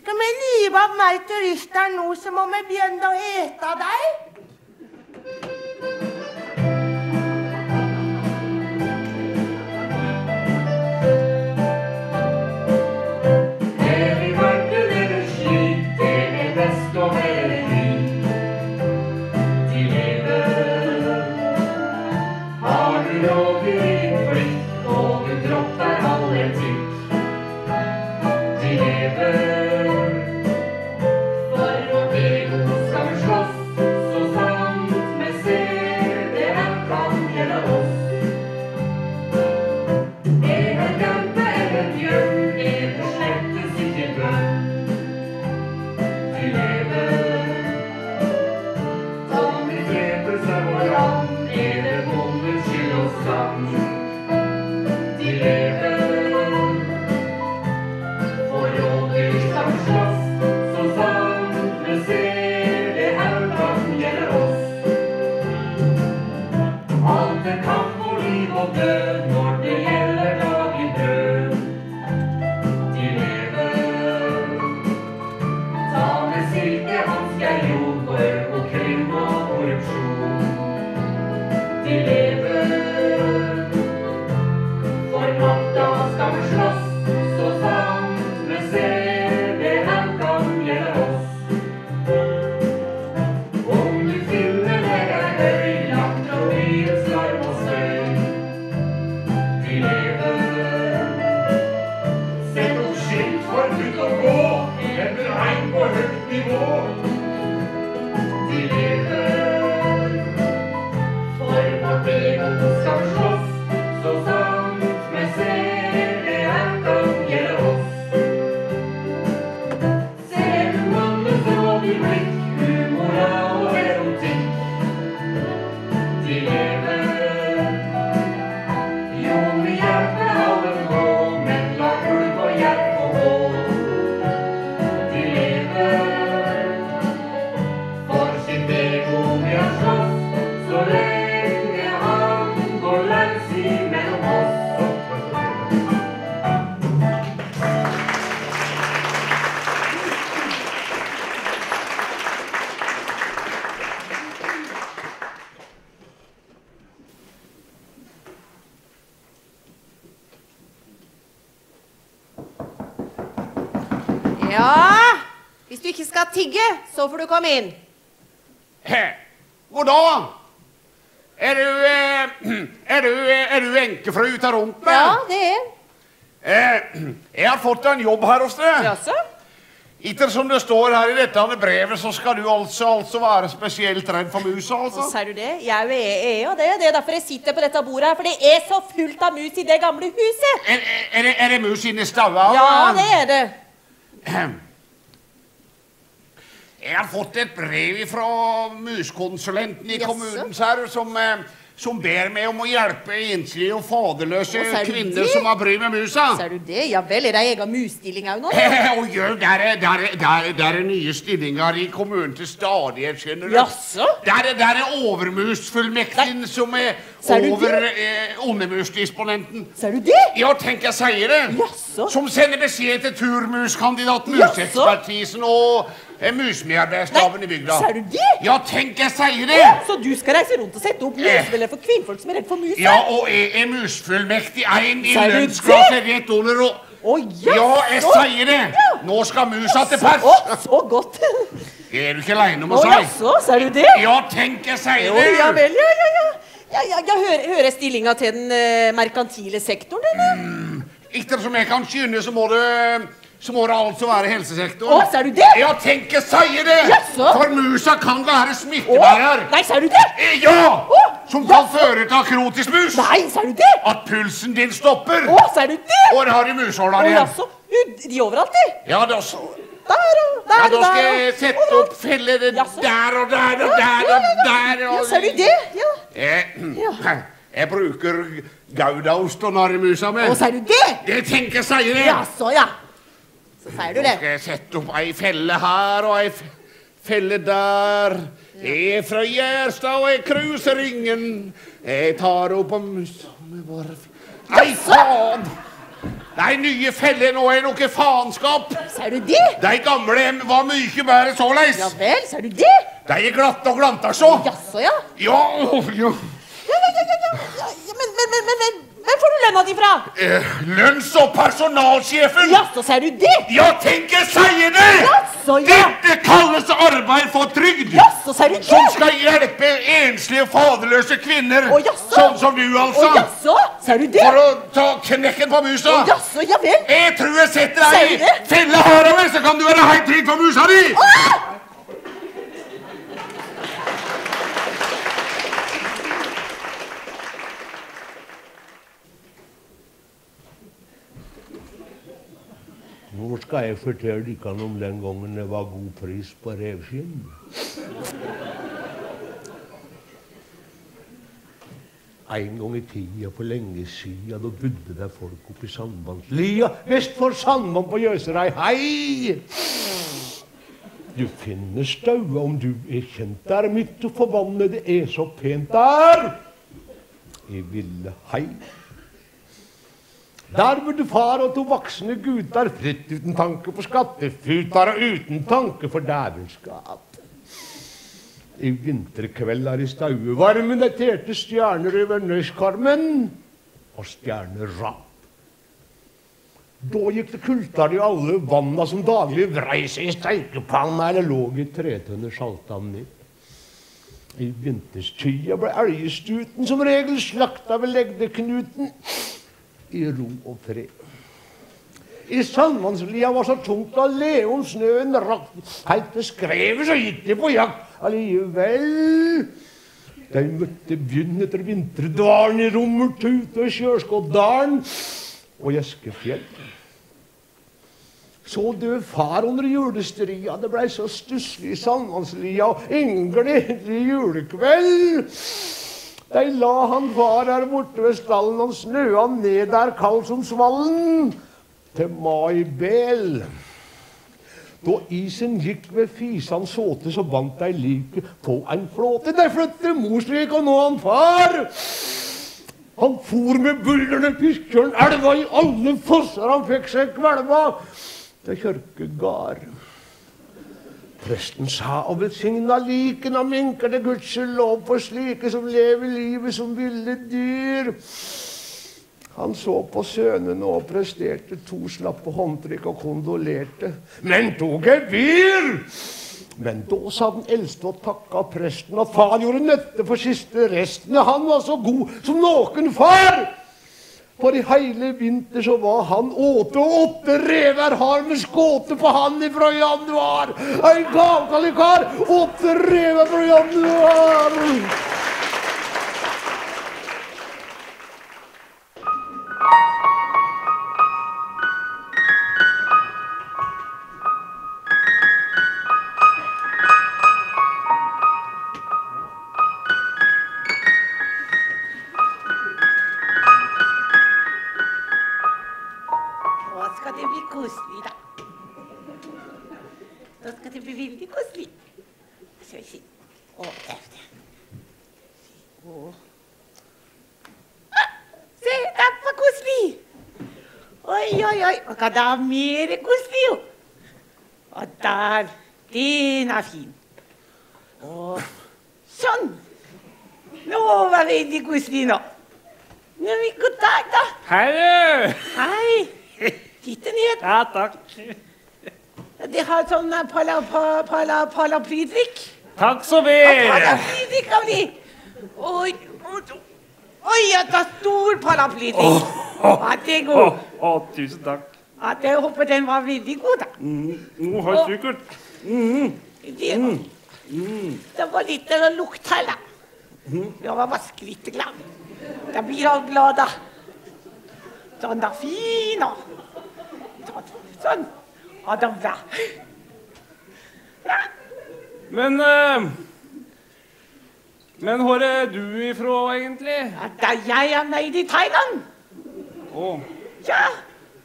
Skal vi live av meg turister nå, så må vi begynne å ete deg. Tigge, så får du komme inn. God dag. Er du eh, Er du, er du enkefru rundt meg? Ja, det er Eh, jeg har fått en jobb her hos deg. Jaså? Etter som det står her i dette brevet, så skal du altså, altså være spesielt redd for musa, altså. Sier du det? Jeg er er jo det. Det er derfor jeg sitter på dette bordet her, for det er så fullt av mus i det gamle huset. Er, er, det, er det mus inni staua? Ja, det er det. Jeg har fått et brev fra muskonsulenten i yes. kommunen her, som, eh, som ber meg om å hjelpe enslige og faderløse og kvinner det? som har bry med musa. Ser du det? Ja vel, er det egen musstilling òg nå? Og gjør, der, er, der, er, der, er- der er nye stillinger i kommunen til stadighet, skjønner du. Jaså? Der, er- der er overmusfullmektigen som er Ser over eh, ondemusdisponenten. Ser du det? Ja, tenk jeg sier det. Jaså? Som sender beskjed til turmuskandidaten, museekspertisen og eh, musmedarbeiderstaben i bygda. Ser du det? Ja, tenk jeg sier det. Så du skal reise rundt og sette opp musvelder for kvinnfolk som er redd for mus? Ja, og jeg er musfullmektig ein i lønnsklasse rett under og Å, Ja, jeg sier det! Nå skal musa til pers. Å, så godt. Det Er du ikke aleine om Å å si? jaså, sier du det? Ja, tenk jeg sier det! ja vel, ja, ja, ja. Ja, ja, ja hører, hører stillinga til den eh, merkantile sektoren, eller? Ikke som jeg kan skynde, så må det så må det altså være helsesektoren. Å, ser du det? Ja, tenk jeg sier det! Jaså? For musa kan være Å, smittebærer. nei, ser du det? Eh, Ja! Å, Som kan føre til akrotisk mus. Nei, ser du det? At pulsen din stopper. Å, ser du det? Og det har i musåla igjen. jaså. De overalt, de? Ja, det så, Der og der ja, og da skal der. jeg sette overalt. opp feller der og der og der og der. Ja, Og, ser du det? Ja. Jeg, jeg bruker goudaost og narremusa mi. Å, ser du det? Det tenker jeg sier det. Jaså, ja. Så sier du Nå det. skal jeg sette opp ei felle her og ei felle der. Jeg er fra Gjerstad og jeg cruiser ringen. Jeg tar opp om mus... Ei faen! De nye fellene nå er noe faenskap. Sier du det? De gamle var mye bedre såleis. Ja vel, sier du det? De er glatte og glanta så. Jaså, ja. Ja, ja. Ja, ja, ja, ja, ja. ja, ja men, men, men, men, hvem får du lønna di fra? Eh, Lønns- og personalsjefen. Jaså, sier du det? Ja, tenk jeg sier det! Jaså, ja. Dette kalles arbeid for trygd. Jaså, ser du det? Som skal hjelpe enslige faderløse kvinner, Å, jaså. sånn som du, Å Ja, jaså, ser du det? For å ta knekken på musa. Å jaså, ja vel. Jeg tror jeg setter deg i fella her, så kan du være helt trygg for musa di. Nå skal jeg fortelle dere om den gangen det var god pris på revskinn. En gang i tida for lenge sida, da bodde det folk oppe i Sandvannslia vest for Sandvann på Jøserei. Hei! Du finner staua om du er kjent der midt for vannet, det er så pent der. Jeg ville hei. Der burde far og to voksne gutar fritt uten tanke for skattefutar og uten tanke for dævelskap. I vinterkvelder i stauevarmen det stjerner over nøyskarmen, og stjerner rap. Da gikk det kultar i alle vanna som daglig vrei seg i steikepanna eller lå i tretønner salta ned. I vinterstida ble elgstuten som regel slakta ved legdeknuten i ro og fred. I Sandvannslia var så tungt at leon snøen rakk heilt til skrevet, så gikk de på jakt allikevel. De møtte bjørn etter vinterdalen i Rommertut og Kjørskoddalen og Gjeskefjell. Så død far under julestria, det blei så stusslig i Sandvannslia, og ingen gledelig julekveld. De la han far her borte ved stallen, og snøa ned der kald som svallen, til mai bel. Da isen gikk ved fisan såte, så bandt de liket på en flåte. De flytter morslik, og nå han far. Han for med bullerne Piskjørn elva i alle fosser han fikk seg kvelva til kirkegard. Presten sa og velsigna likene minker til gudskjelov for slike som lever livet som ville dyr. Han så på sønnene og presterte to slappe håndtrykk og kondolerte. Men to gevir! Men da sa den eldste og takka presten at far gjorde nøtte for siste restene. Han var så god som noen far! For i hele vinter så var han åte, og åtte rever har med skåte på han ifra januar. En gavkallig kar, åtte rever fra januar. Nå Der. Den er fin. Og sånn. Nå var det veldig koselig nå. Nå, vi- God dag, da. Hei, du! Hei. Titt ned. Ja, takk. De har sånn eh, pala. Takk så vel. Paraplydrikk av de. Oi, oi, oi, ja, det er stor paraplydrikk. Ja, det er god. å, tusen takk. Ja, jeg håper den var veldig god, da. Nå har jeg sikkert Det, det var litt av lukt her, da. Jeg var bare skritteglad. Da blir jeg glad, da. Sånn, da. Fin, da. Sånn. Ja, er bra. Bra. Men uh, Men hvor er du ifra, egentlig? Da jeg er nede i Thailand. Å. Ja.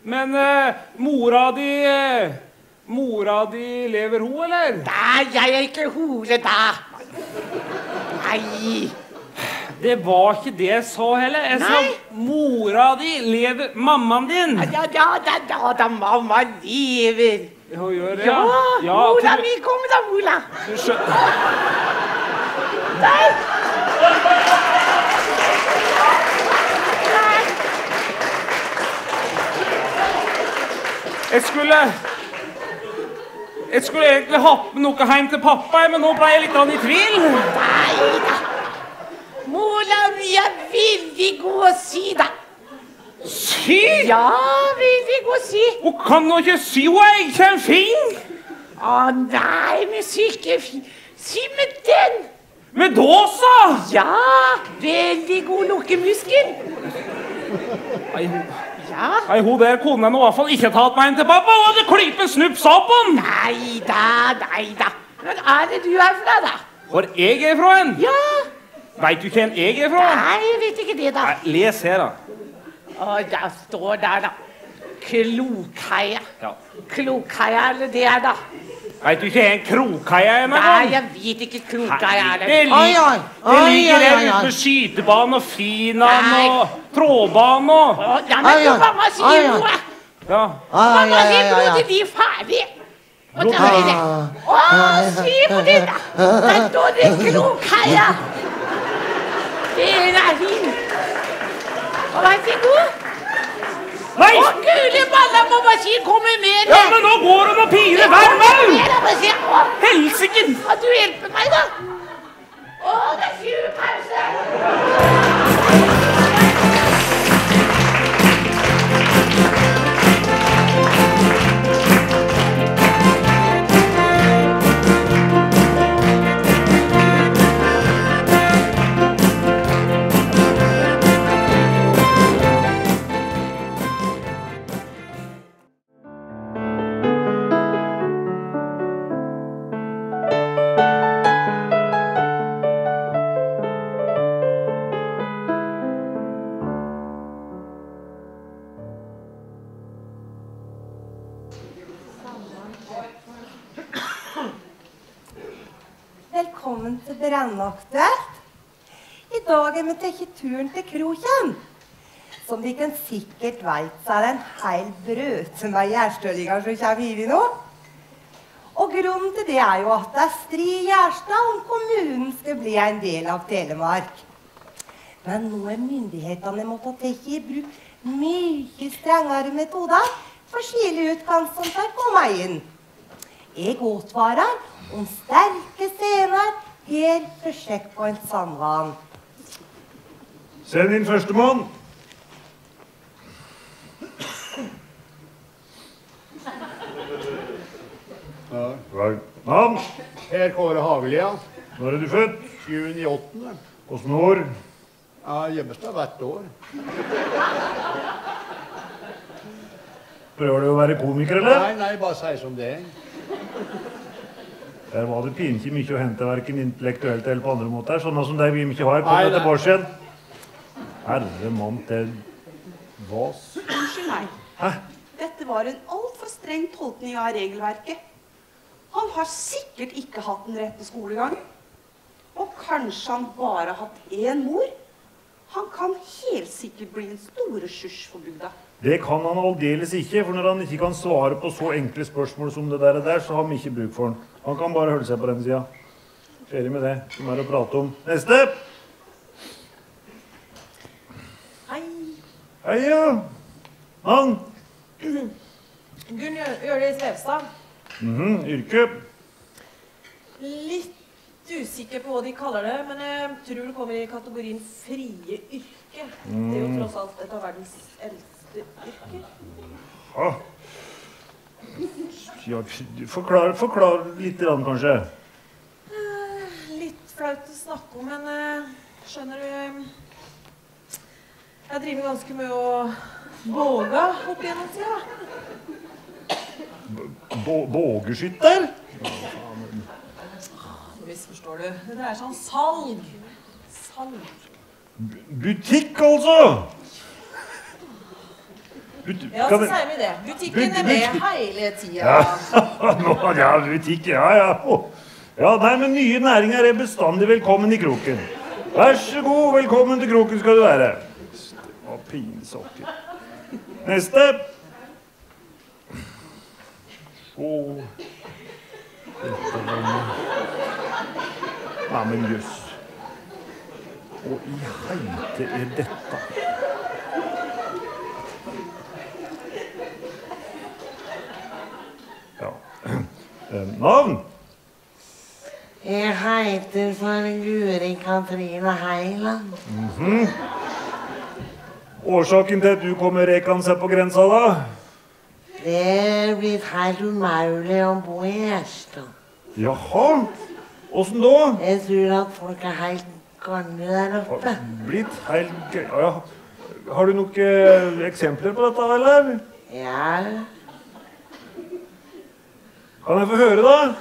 Men eh, mora di eh, Mora di, lever hun, eller? Nei, jeg er ikke hore, da. Nei. Det var ikke det jeg sa heller. Jeg sa Nei. mora di, lever mammaen din. Ja, ja, ja, ja da, mamma lever. Hun gjør det, Ja, ja. mora mi, kom da, mora. du skjønner Der. Jeg skulle Jeg skulle egentlig hatt med noe hjem til pappa, men nå ble jeg litt i tvil. Nei da. Mola mi er veldig god å si, da. Sy? Ja, veldig god å si. Hun kan nå ikke sy, hun er ikke en fin! Å nei, musikk er fin. Sy med den. Med dåsa! Ja, veldig god lukkemuskel. Nei, hun, Ja. nei, hun der kunne i hvert fall ikke tatt meg inn til pappa. Hun hadde klippet den! Nei da, nei da. Hvor er det du er fra, da? Hvor jeg er fra en? Ja. Veit du hvor jeg er fra? Nei, jeg vet ikke det, da. Nei, Les her, da. Å, det står der, da. Klokheia. Ja. Klokheia er det det er, da. Veit du ikke hvor en krokheia er? Nei, jeg vet ikke klokheia er Det, det. Oi, oi. det ligger der ute med skytebane og finan og trådbane og Ja, men du, mamma sier noe. Ja. Mamma sier noe til de er ferdig. Og da er det. Å, si på det, da. Der står det Klokheia. Den er fin. Og vær så god. Nei! Å, gule baller, mamma sier kommer mer. Ja, men nå går hun og piler hver mann! vei! da, bare se. Å, Helsike! Kan du hjelpe meg, da? Å, det er 20 pause. Brennaktuelt. I dag er vi tatt turen til Kroken. Som de kan sikkert vet, så er det en hel brøte med gjærstøllinger som kommer hit nå. Og grunnen til det er jo at det er strid i Gjerstad om kommunen skal bli en del av Telemark. Men nå er myndighetene måttet ta i bruk mye strengere metoder for å skille ut hvem som får komme inn. Jeg advarer om sterke scener her fra Checkpoint Sandvann. Send inn førstemann. Ja. Navn? Per Kåre Hagelia. Når er du født? 7.8. Åssen år? Ja, Hjemmestad hvert år. Prøver du å være komiker, eller? Nei, nei, bare si som det er. Der var det pinlig mye å hente, verken intellektuelt eller på andre måter. Sånne som deg vi ikke har. på dette bordet. Herre mann til Vas. Unnskyld meg. Hæ? Dette var en altfor streng tolkning av regelverket. Han har sikkert ikke hatt den rette skolegangen. Og kanskje han bare har hatt én mor. Han kan helt sikkert bli en stor ressurs for bygda. Det kan han aldeles ikke, for når han ikke kan svare på så enkle spørsmål som det der, der så har vi ikke bruk for han. Han kan bare holde seg på den sida. Ferdig med det. Som er å prate om. Neste! Hei. Hei, ja. Navn? Gunn Svevstad. Vevstad. Mhm, Yrke? Litt usikker på hva de kaller det, men jeg tror det kommer i kategorien frie yrke. Det er jo Mm. tross alt et av verdens eldste yrker. Ja. Ja, forklar, forklar litt, kanskje. Eh, Litt flaut å snakke om, men eh, skjønner du Jeg driver ganske med å våge opp gjennom tida. Bå- Bågeskytter? Misforstår du. Det dreier seg om salg. Salg. Butikk, altså! Ja, så sier vi det. Butikken But- er med hele tida. Ja, ja, butikk, ja, ja. Ja, nei, men nye næringer er bestandig velkommen i kroken. Vær så god, velkommen til kroken skal du være. Å, pinsokker. Neste. Å. Nei, men jøss. Hva i heite er dette? Ja. Eh, Navn? Jeg heter for Guri Katrine Heiland. Mhm. Årsaken til at du kommer rekende på grensa, da? Det er blitt helt umulig å bo i Gjerstad. Jaha. Åssen da? Jeg tror at folk er helt galne der oppe. Blitt helt gøy. Ja. Har du noen eh, eksempler på dette, eller? Ja. Kan jeg få høre, da?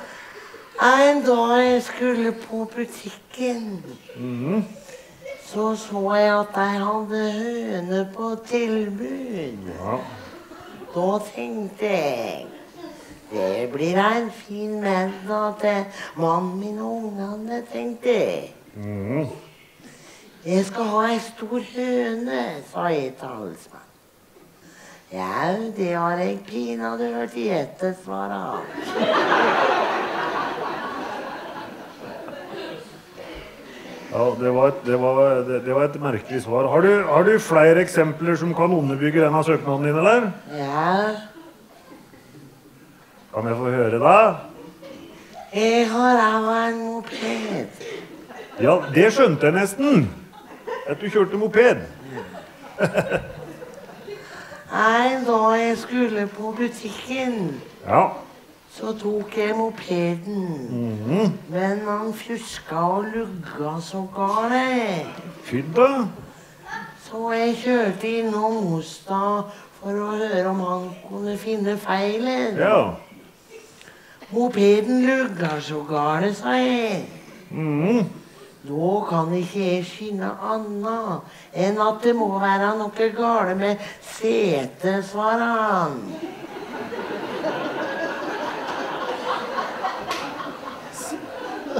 En dag jeg skulle på butikken, Mhm. så så jeg at de hadde høne på tilbud. Ja. Da tenkte jeg det blir en fin middag til mannen min og ungene, tenkte jeg. Mhm. Jeg skal ha ei stor høne, sa jeg til talsmann. Ja, det har jeg pinadø hørt gjette, svarte han. Ja, det var, et, det, var, det, det var et merkelig svar. Har du, har du flere eksempler som kan underbygge denne søknaden din, eller? Ja, Kan jeg få høre, da? jeg har òg en moped. Ja, det skjønte jeg nesten. At du kjørte moped. En da jeg skulle på butikken, Ja. så tok jeg mopeden. Mhm. Men han fjuska og lugga så galt. Fy da. Så jeg kjørte innom da, for å høre om han kunne finne feilen. Ja. Mopeden lugga så galt, sa jeg. Mhm. Nå kan ikke jeg skynde anna enn at det må være noe gale med setet, svarer han.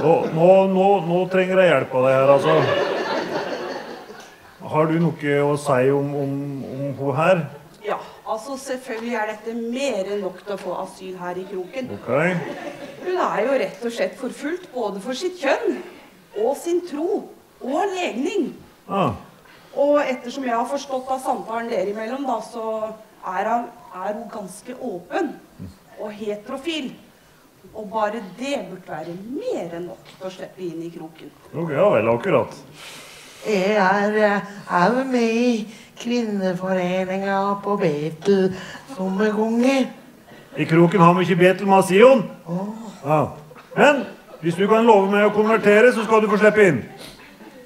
Nå, nå, nå, nå trenger jeg hjelp av deg her, altså. Har du noe å si om, om, om hun her? Ja, altså selvfølgelig er dette mer enn nok til å få asyl her i kroken. Ok. Hun er jo rett og slett forfulgt både for sitt kjønn og sin tro og legning. Ah. Og ettersom jeg har forstått av samtalen dere imellom, da, så er, han, er hun ganske åpen og heterofil. Og bare det burde være mer enn nok til å slippe inn i kroken. Ok, ja vel, akkurat. Jeg er eh, er jo med i kvinneforeninga på Betel som ganger. I kroken har vi ikke Betel Masion. Ja. Men hvis du kan love meg å konvertere, så skal du få slippe inn.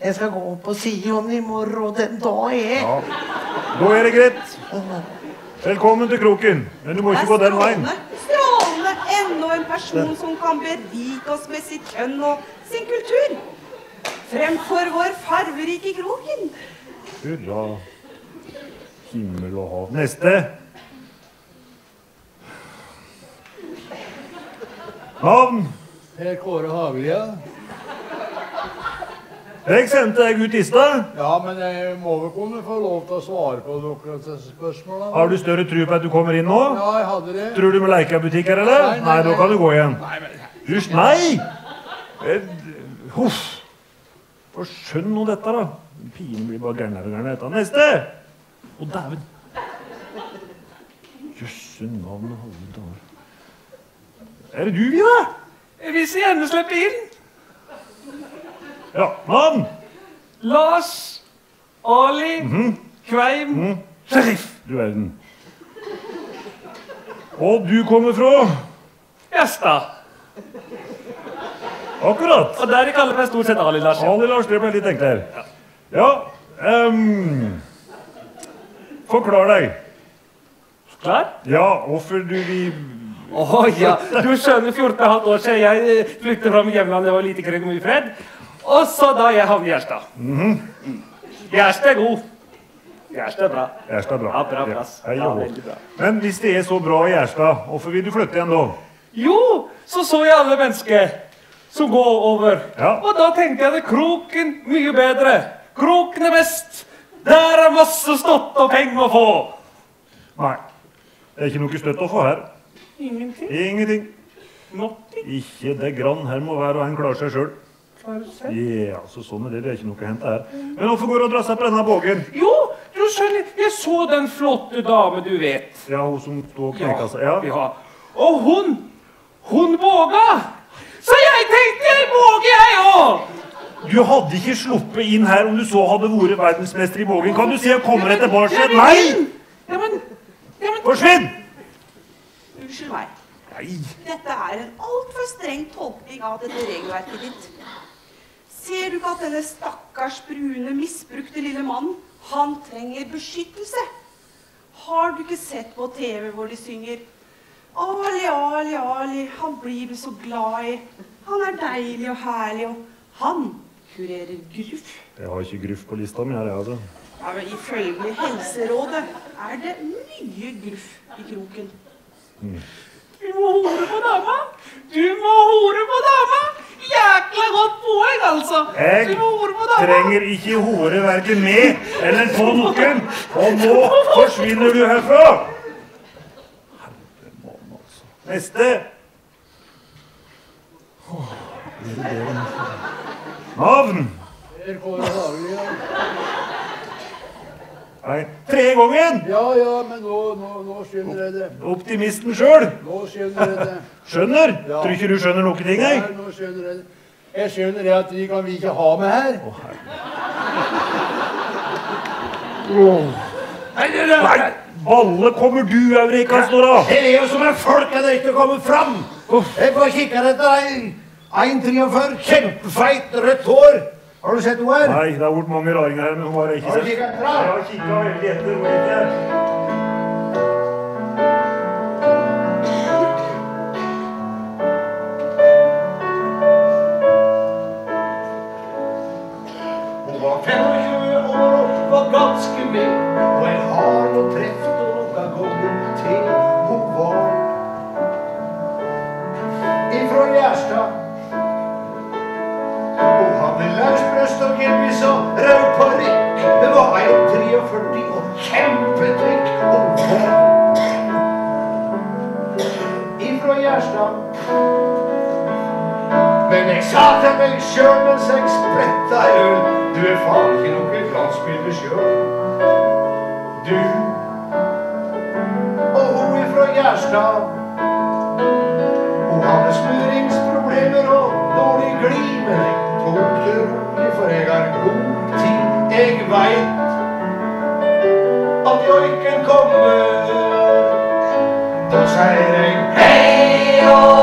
Jeg skal gå på Sion i morgen, den da er. Ja. Da er det greit. Velkommen til kroken. Men du må ikke gå den veien. Strålende! Enda en person som kan berike oss med sitt kjønn og sin kultur. Fremfor vår farverike kroken. Hurra. Himmel og hav. Neste. Navn? Per Kåre Hagelia. Jeg sendte deg ut i stad. Ja, men jeg må vel kunne få lov til å svare på noen spørsmål. Har du større tro på at du kommer inn nå? Ja, jeg hadde det. Tror du må leke butikk her, eller? Nei, nei, da nei. kan du gå igjen. Nei, men... Hysj, nei! Eh, Huff. Få skjønn nå dette, da. Pinen blir bare gærnere og gærnere. Neste! Å, dæven. Jøsse navn og halve dager. Er det du, Viva? Jeg vil så gjerne slippe inn. Ja, navn? Lars Ali Kveim Sheriff. Du verden. Og du kommer fra? Gjesta. Akkurat. Og der kaller meg stort sett Ali Lars. Ali Lars, det ble litt enklere. Ja, ehm, Forklar deg. Klar? Ja, hvorfor du vil Å ja. Du skjønner, 14,5 år siden jeg eh, flyktet fra mitt hjemland. Det var lite krig og mye fred. Og så da jeg havnet i Gjerstad. Mhm. Gjerstad er god. Gjerstad er bra. Gjerstad er bra. Ja, bra plass. Ja, bra. Men hvis det er så bra i Gjerstad, hvorfor vil du flytte igjen da? Jo, så så jeg alle mennesker som går over. Ja. Og da tenkte jeg at kroken mye bedre. Kroken er best. Der er masse stått og penger å få. Nei. Det er ikke noe støtt å få her. Ingenting. Ingenting. Nothing. Ikke det grann. Her må hver og en klare seg sjøl. Ja, så sånn er det. Det er ikke noe å hente her. Men hvorfor går du og drar seg på denne bågen? Jo, du skjønner, jeg så den flotte dame du vet. Ja, hun som sto og knekka seg. Ja. Ja. Og hun, hun våga. Så jeg tenkte jeg våger jeg òg. Du hadde ikke sluppet inn her om du så hadde vært verdensmester i bågen. Kan du se og komme deg tilbake? Nei! Ja, men, ja, men Forsvinn! Unnskyld meg. Nei. Dette er en altfor streng tolkning av dette regelverket ditt. Ser du ikke at denne stakkars brune, misbrukte lille mannen, han trenger beskyttelse? Har du ikke sett på TV hvor de synger Ali, Ali, Ali, han blir du så glad i. Han er deilig og herlig, og han kurerer gruff. Jeg har ikke gruff på lista mi her, jeg, altså. Ja, men Ifølge Helserådet er det mye gruff i kroken. Du må hore på dama. Du må hore på dama. Jækla godt poeng, altså. Jeg Du må hore på dama. trenger ikke hore verken med eller på noen. Og nå forsvinner du herfra. Herremann, altså. Neste. Er det det? Navn? Nei, tredje gangen. Ja, ja, men nå, nå, nå skjønner jeg det. Optimisten sjøl. Skjønner jeg det. Skjønner? Ja. Tror ikke du skjønner noen ting, jeg? Nei, nå skjønner jeg det. Jeg skjønner det at de kan vi ikke ha med her. Nei, balle kommer du, Eureka står Det er jo som en folk er ikke kommet fram. Jeg bare kikker etter ei 1,43, kjempefeit, rødt hår. Har du sett henne her? Nei, det har vært mange raringer her, men hun har jeg ikke sett. Jeg har kikket veldig etter hvor jeg ikke er. Hun og så rød på rykk, Det var 1,43 og kjempetrykk, og Ifra Gjerstad. Men jeg sa til meg sjøl mens jeg spretta øl Du er faen ikke noen glansbilde sjøl. Du og hun ifra Gjerstad. Hun hadde smuringsproblemer og dårlig glid, men jeg tok det rolig takknemlig, for jeg har god tid. Jeg veit at joiken kommer. Da sier jeg hei og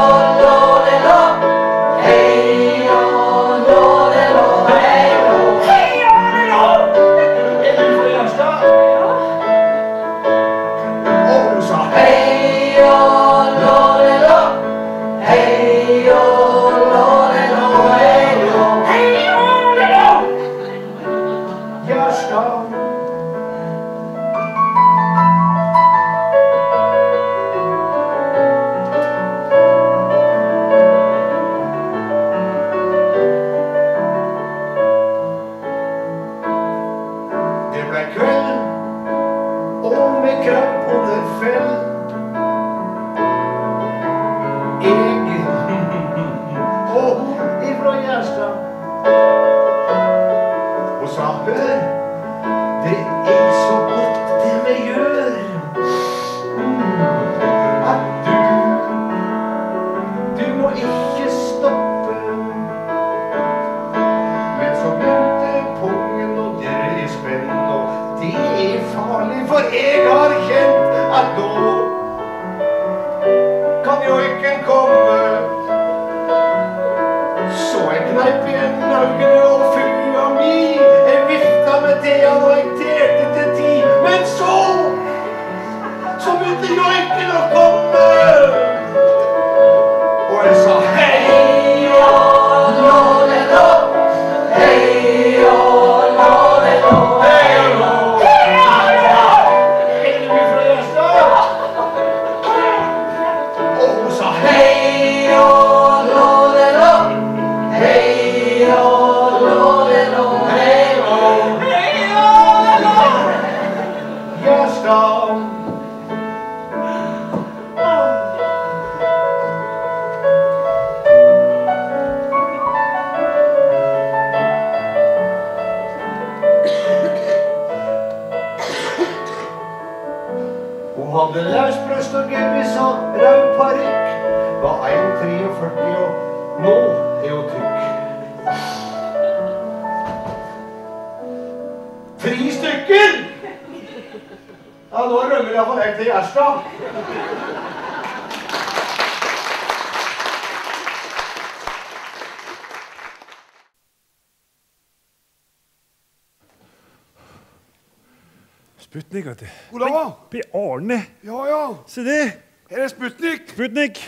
faren din. Ja, ja. Se det. Her er Sputnik. Sputnik.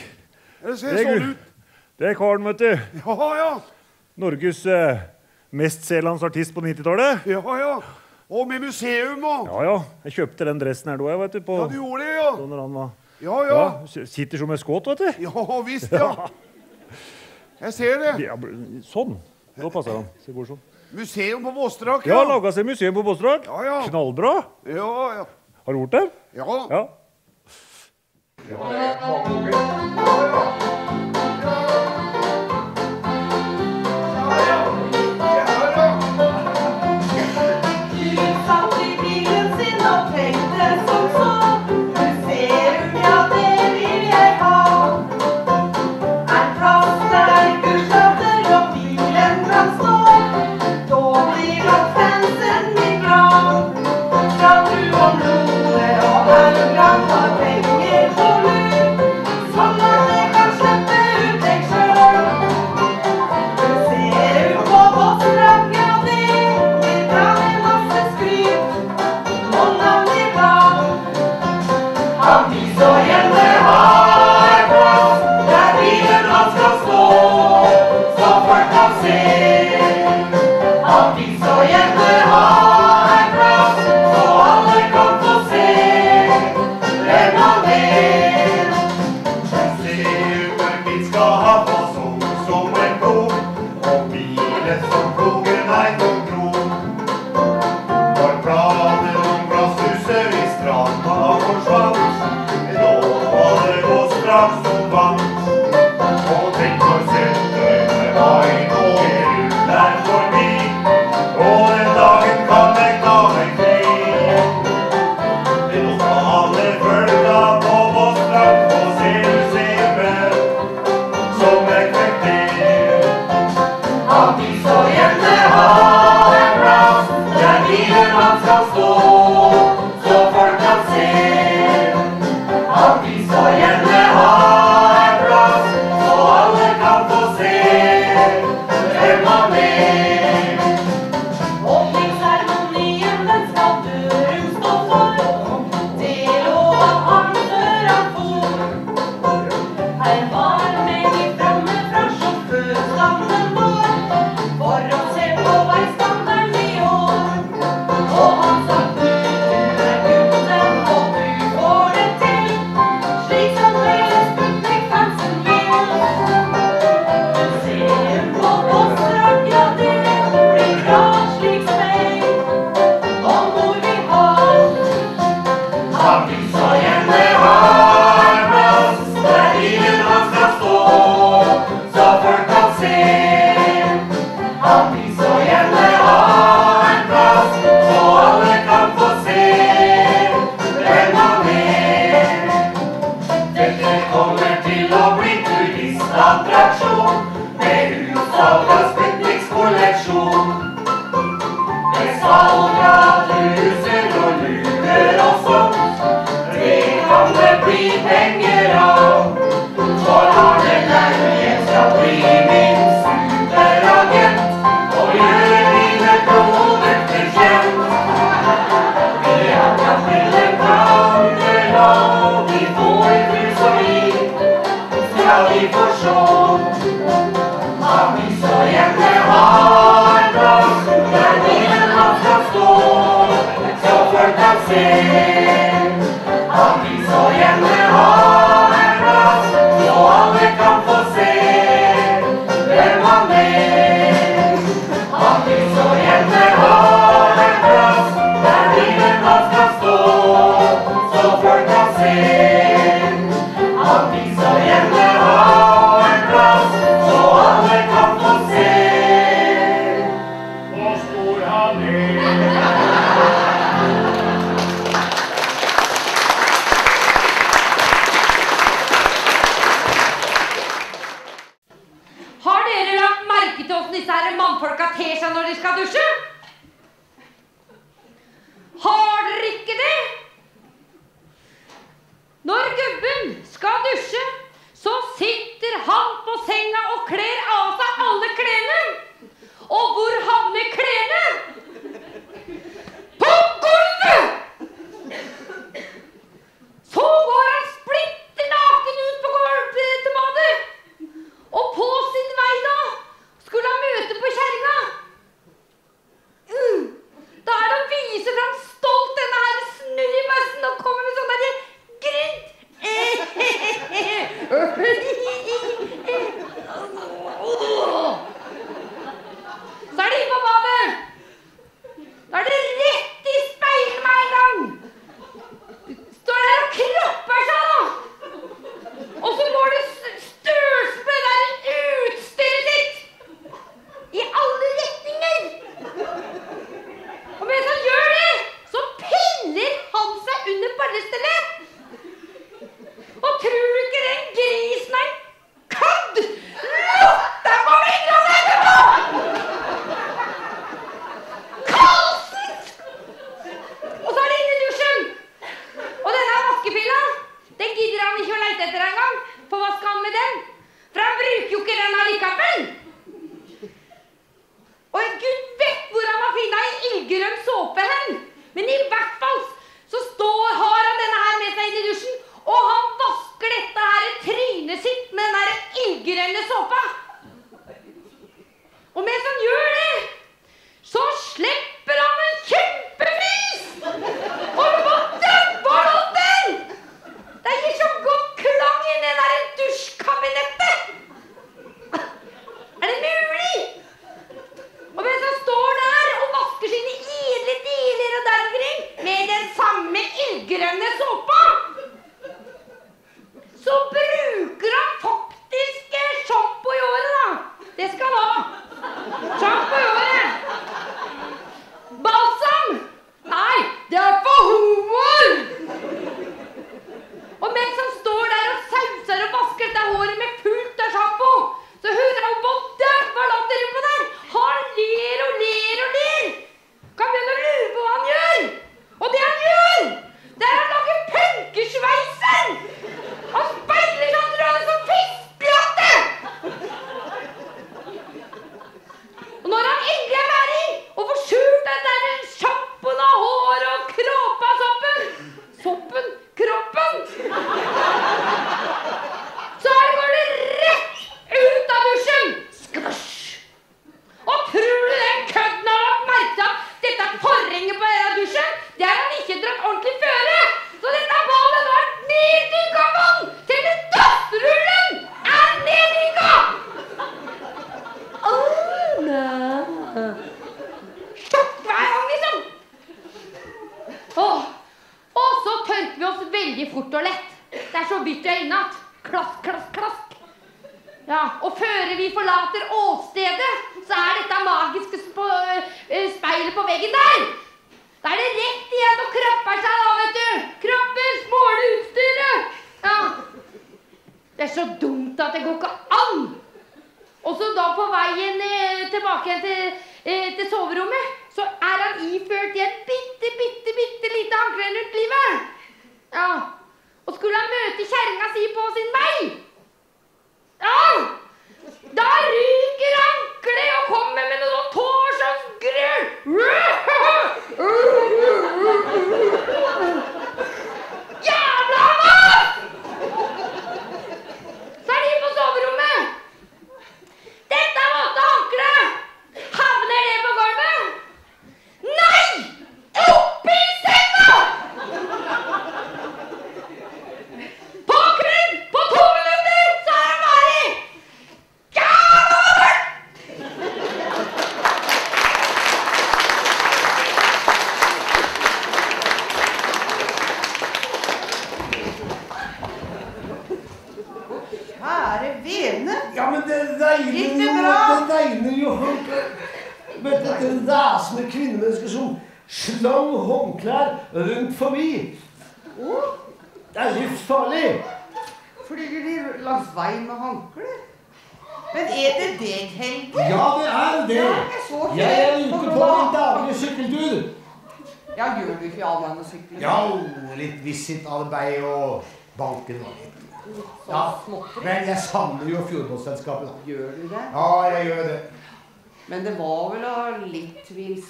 Det ser det, sånn ut. Det er karen, vet du. Ja, ja. Norges mest mestselgende artist på 90-tallet. Ja, ja. Og med museum og Ja, ja. Jeg kjøpte den dressen her da, jeg, vet du. Ja, du gjorde det, ja. Ja, ja. ja. Sitter som en skåt, vet du. Ja visst, ja. Jeg ser det. Ja, sånn. Da passer han. Så går sånn. Museum på Våstrak, ja. Ja, Laga seg museum på Våstrak. Ja, ja. Knallbra. Ja, ja. Har du gjort det? Ja. ja.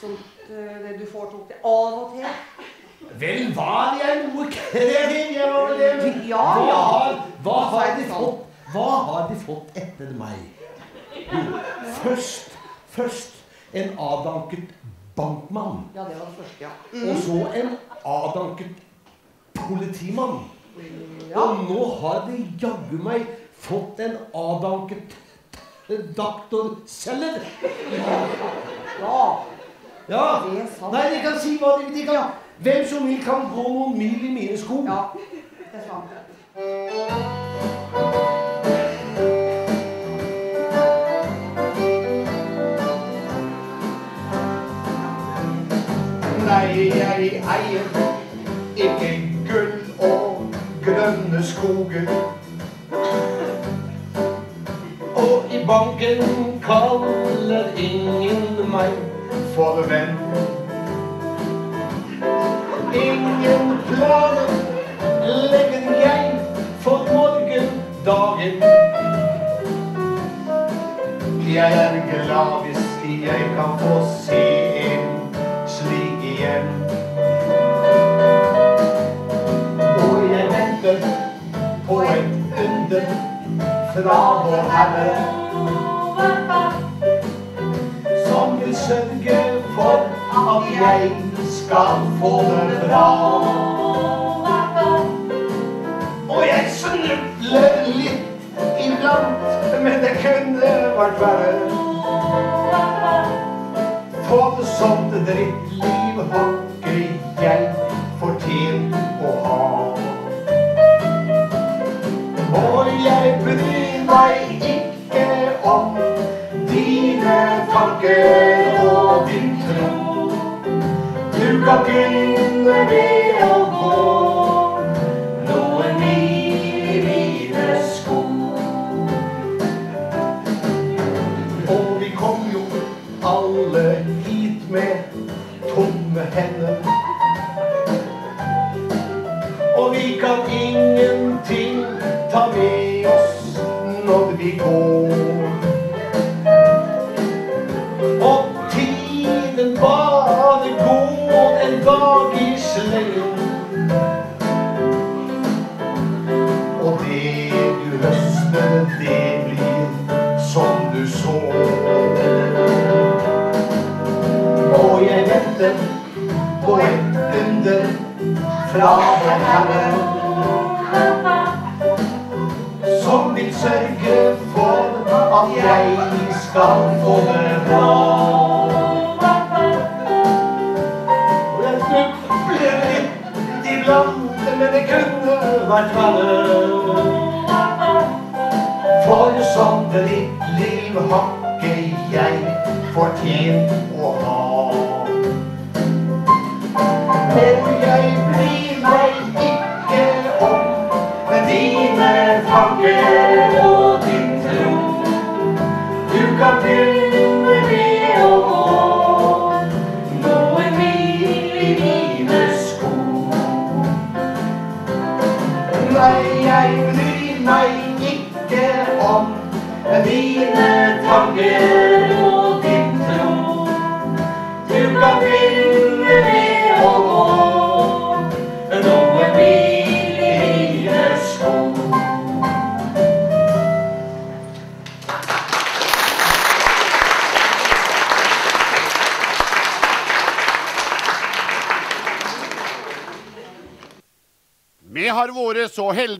Tvilsomt eh, det du foretok deg av og til? Vel var jeg noe kreativ, jeg var det. men Ja, Hva har, hva har de fått? Hva har de fått etter meg? Jo, først, først en avdanket bankmann. Ja, det var det første, ja. Og så en avdanket politimann. Ja. Og nå har de jaggu meg fått en avdanket doktorselger. Ja. Ja. Er. Nei, de kan si hva de, vil. Ja. Hvem som vil kan gå noen mil i mine sko. Ja, det er sant. Nei, jeg eier ikke gull og grønne skoger. Og i banken kaller ingen meg For. Ingen planer legger jeg for morgendagen. Jeg er glad hvis jeg kan få se en slik igjen. Og jeg venter På et under fra vår Herre. Sørge for at jeg Skal få det bra. Og jeg snubler litt iblant, men det kunne vært verre. For sånt drittliv har ikke jeg fortjent å ha. Og jeg bryr meg ikke om Dine tanker Du kan begynne med å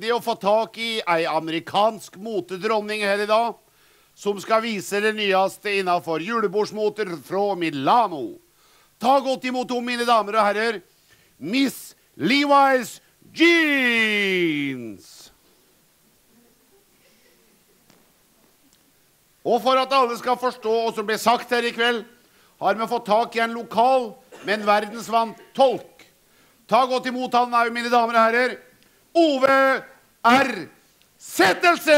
så å få tak i ei amerikansk motedronning her i dag, som skal vise det nyeste innenfor julebordsmoter fra Milano. Ta godt imot henne, mine damer og herrer, Miss Levi's Jeans. Og for at alle skal forstå hva som ble sagt her i kveld, har vi fått tak i en lokal, men verdensvant tolk. Ta godt imot han òg, mine damer og herrer. Ove R. Settelse!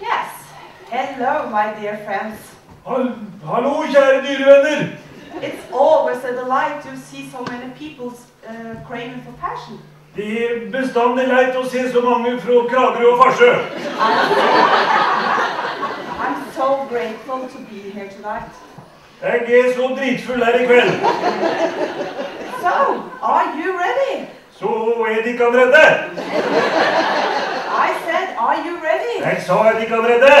Yes. Hello, my dear friends. hallo, kjære dyrevenner. It's always a delight to see so many people uh, craving for passion. Det er bestandig leit å se så mange fra Kragerø og Farsø. I'm so grateful to be here tonight. Jeg er så dritfull her i kveld. So, are you ready? Så er de ikke redde. I said, are you ready? Jeg sa er de ikke redde.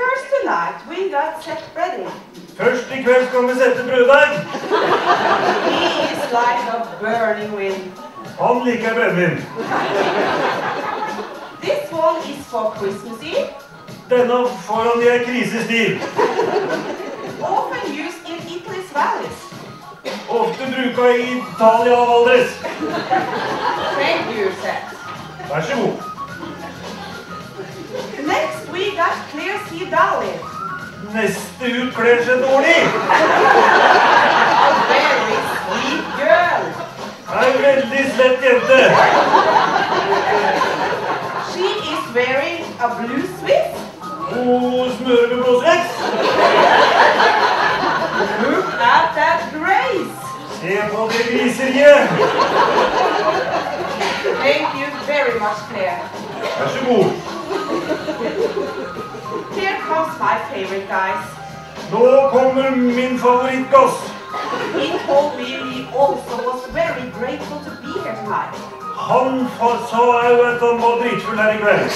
First tonight, we got set ready. Først i kveld skal vi sette brøddeig. He is like a burning wind. Han liker brennevin. This one is for Christmas Eve, Denne får han i ei krisestil. often used in Italy's valleys. Ofte bruka i Italia og Valdres. Thank you, Seth. Vær så god. Next, we got Clear Sea Dolly. Neste ut kler seg dårlig. A very sweet girl. Ei veldig slett jente. She is wearing a blue Swiss. Hun smører med blåsveks. That grace. På det griseriet. Thank you very much, Claire. Vær så. Here comes my favorite guys. Nå kommer min favorittgass. He told me he also was very grateful to be here tonight. Han sa òg at han var dritfull her i kveld.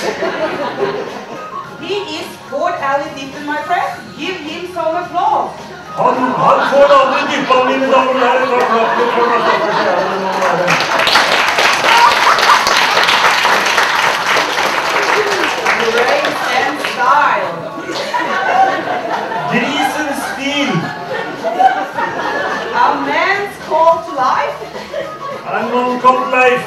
He is Ford Alley Dippin, my friend. Give him some applause. Han, han får aldri dyppa, mine damer og herrer. Ta klapp litt for meg, stakkars jævel, det må være. Grace and style. Grisens stil. A man's call to life. En mann kalt Leif.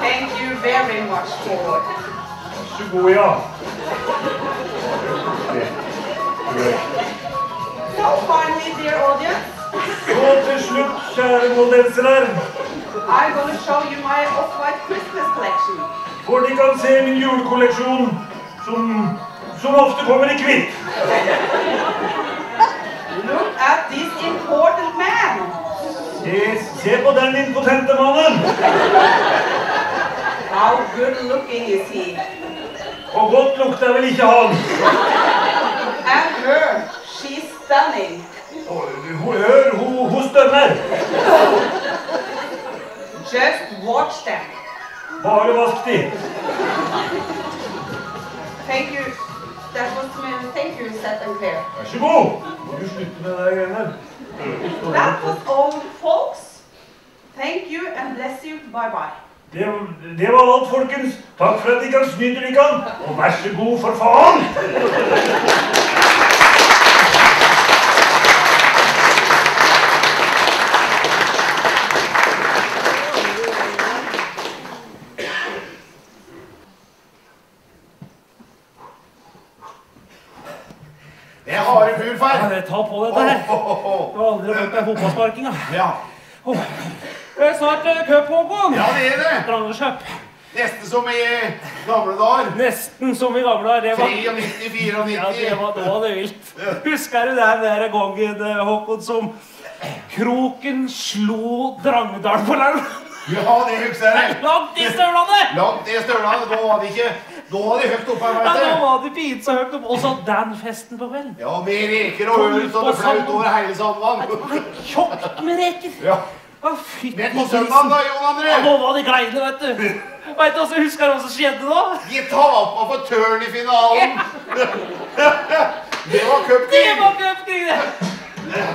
Thank you very much, Ford. Vær så god, ja. So finally, dear audience, Så til slutt, kjære moldensere, I'm going to show you my off-white Christmas collection. for de kan se min julekolleksjon, som, som ofte kommer i kvitt. Look at this important man. Se, se på den impotente mannen. How good looking is he? Og godt lukter vel ikke han. And her, she's stunning. Hør, hun, hun stønner. Just watch them. Bare vask de. Thank you. That was me. Thank you, Seth and Claire. Vær så god. Må du slutte med det greiene. That was all, folks. Thank you and bless you. Bye bye. Det, det var alt, folkens. Takk for at dere kan sny dere kan. Og vær så god, for faen! Det er harde fur. Ja, ta på dette her. Du har aldri hørt fotballsparking, da. Ja. Oh. Det er snart eh, cuppåpning. Ja, det er det. Branderscup. Nesten som i gamle dager. Nesten som i gamle dager. 93, 94. Ja, det var da det vilt. Husker du den der eh, gangen, eh, Håkon, som Kroken slo Drangedal på land? Ja, det husker jeg. Langt i støvlene! Langt i støvlene. Da var det ikke nå var de høyt oppe her, veit du. Ja, nå var de bitt så høyt oppe. Og så den festen på kvelden. Ja, med reker og hull så det flaut over hele Sandvann. Det var tjukt med reker. Ja. Å, fy... grisen. på søndag, da, Jon André. Ja, nå var de greiene, veit du. Veit du også, husker du hva som skjedde da? De tapa på turn i finalen. det var cupkrig. Det var cupkrig, det. Ja.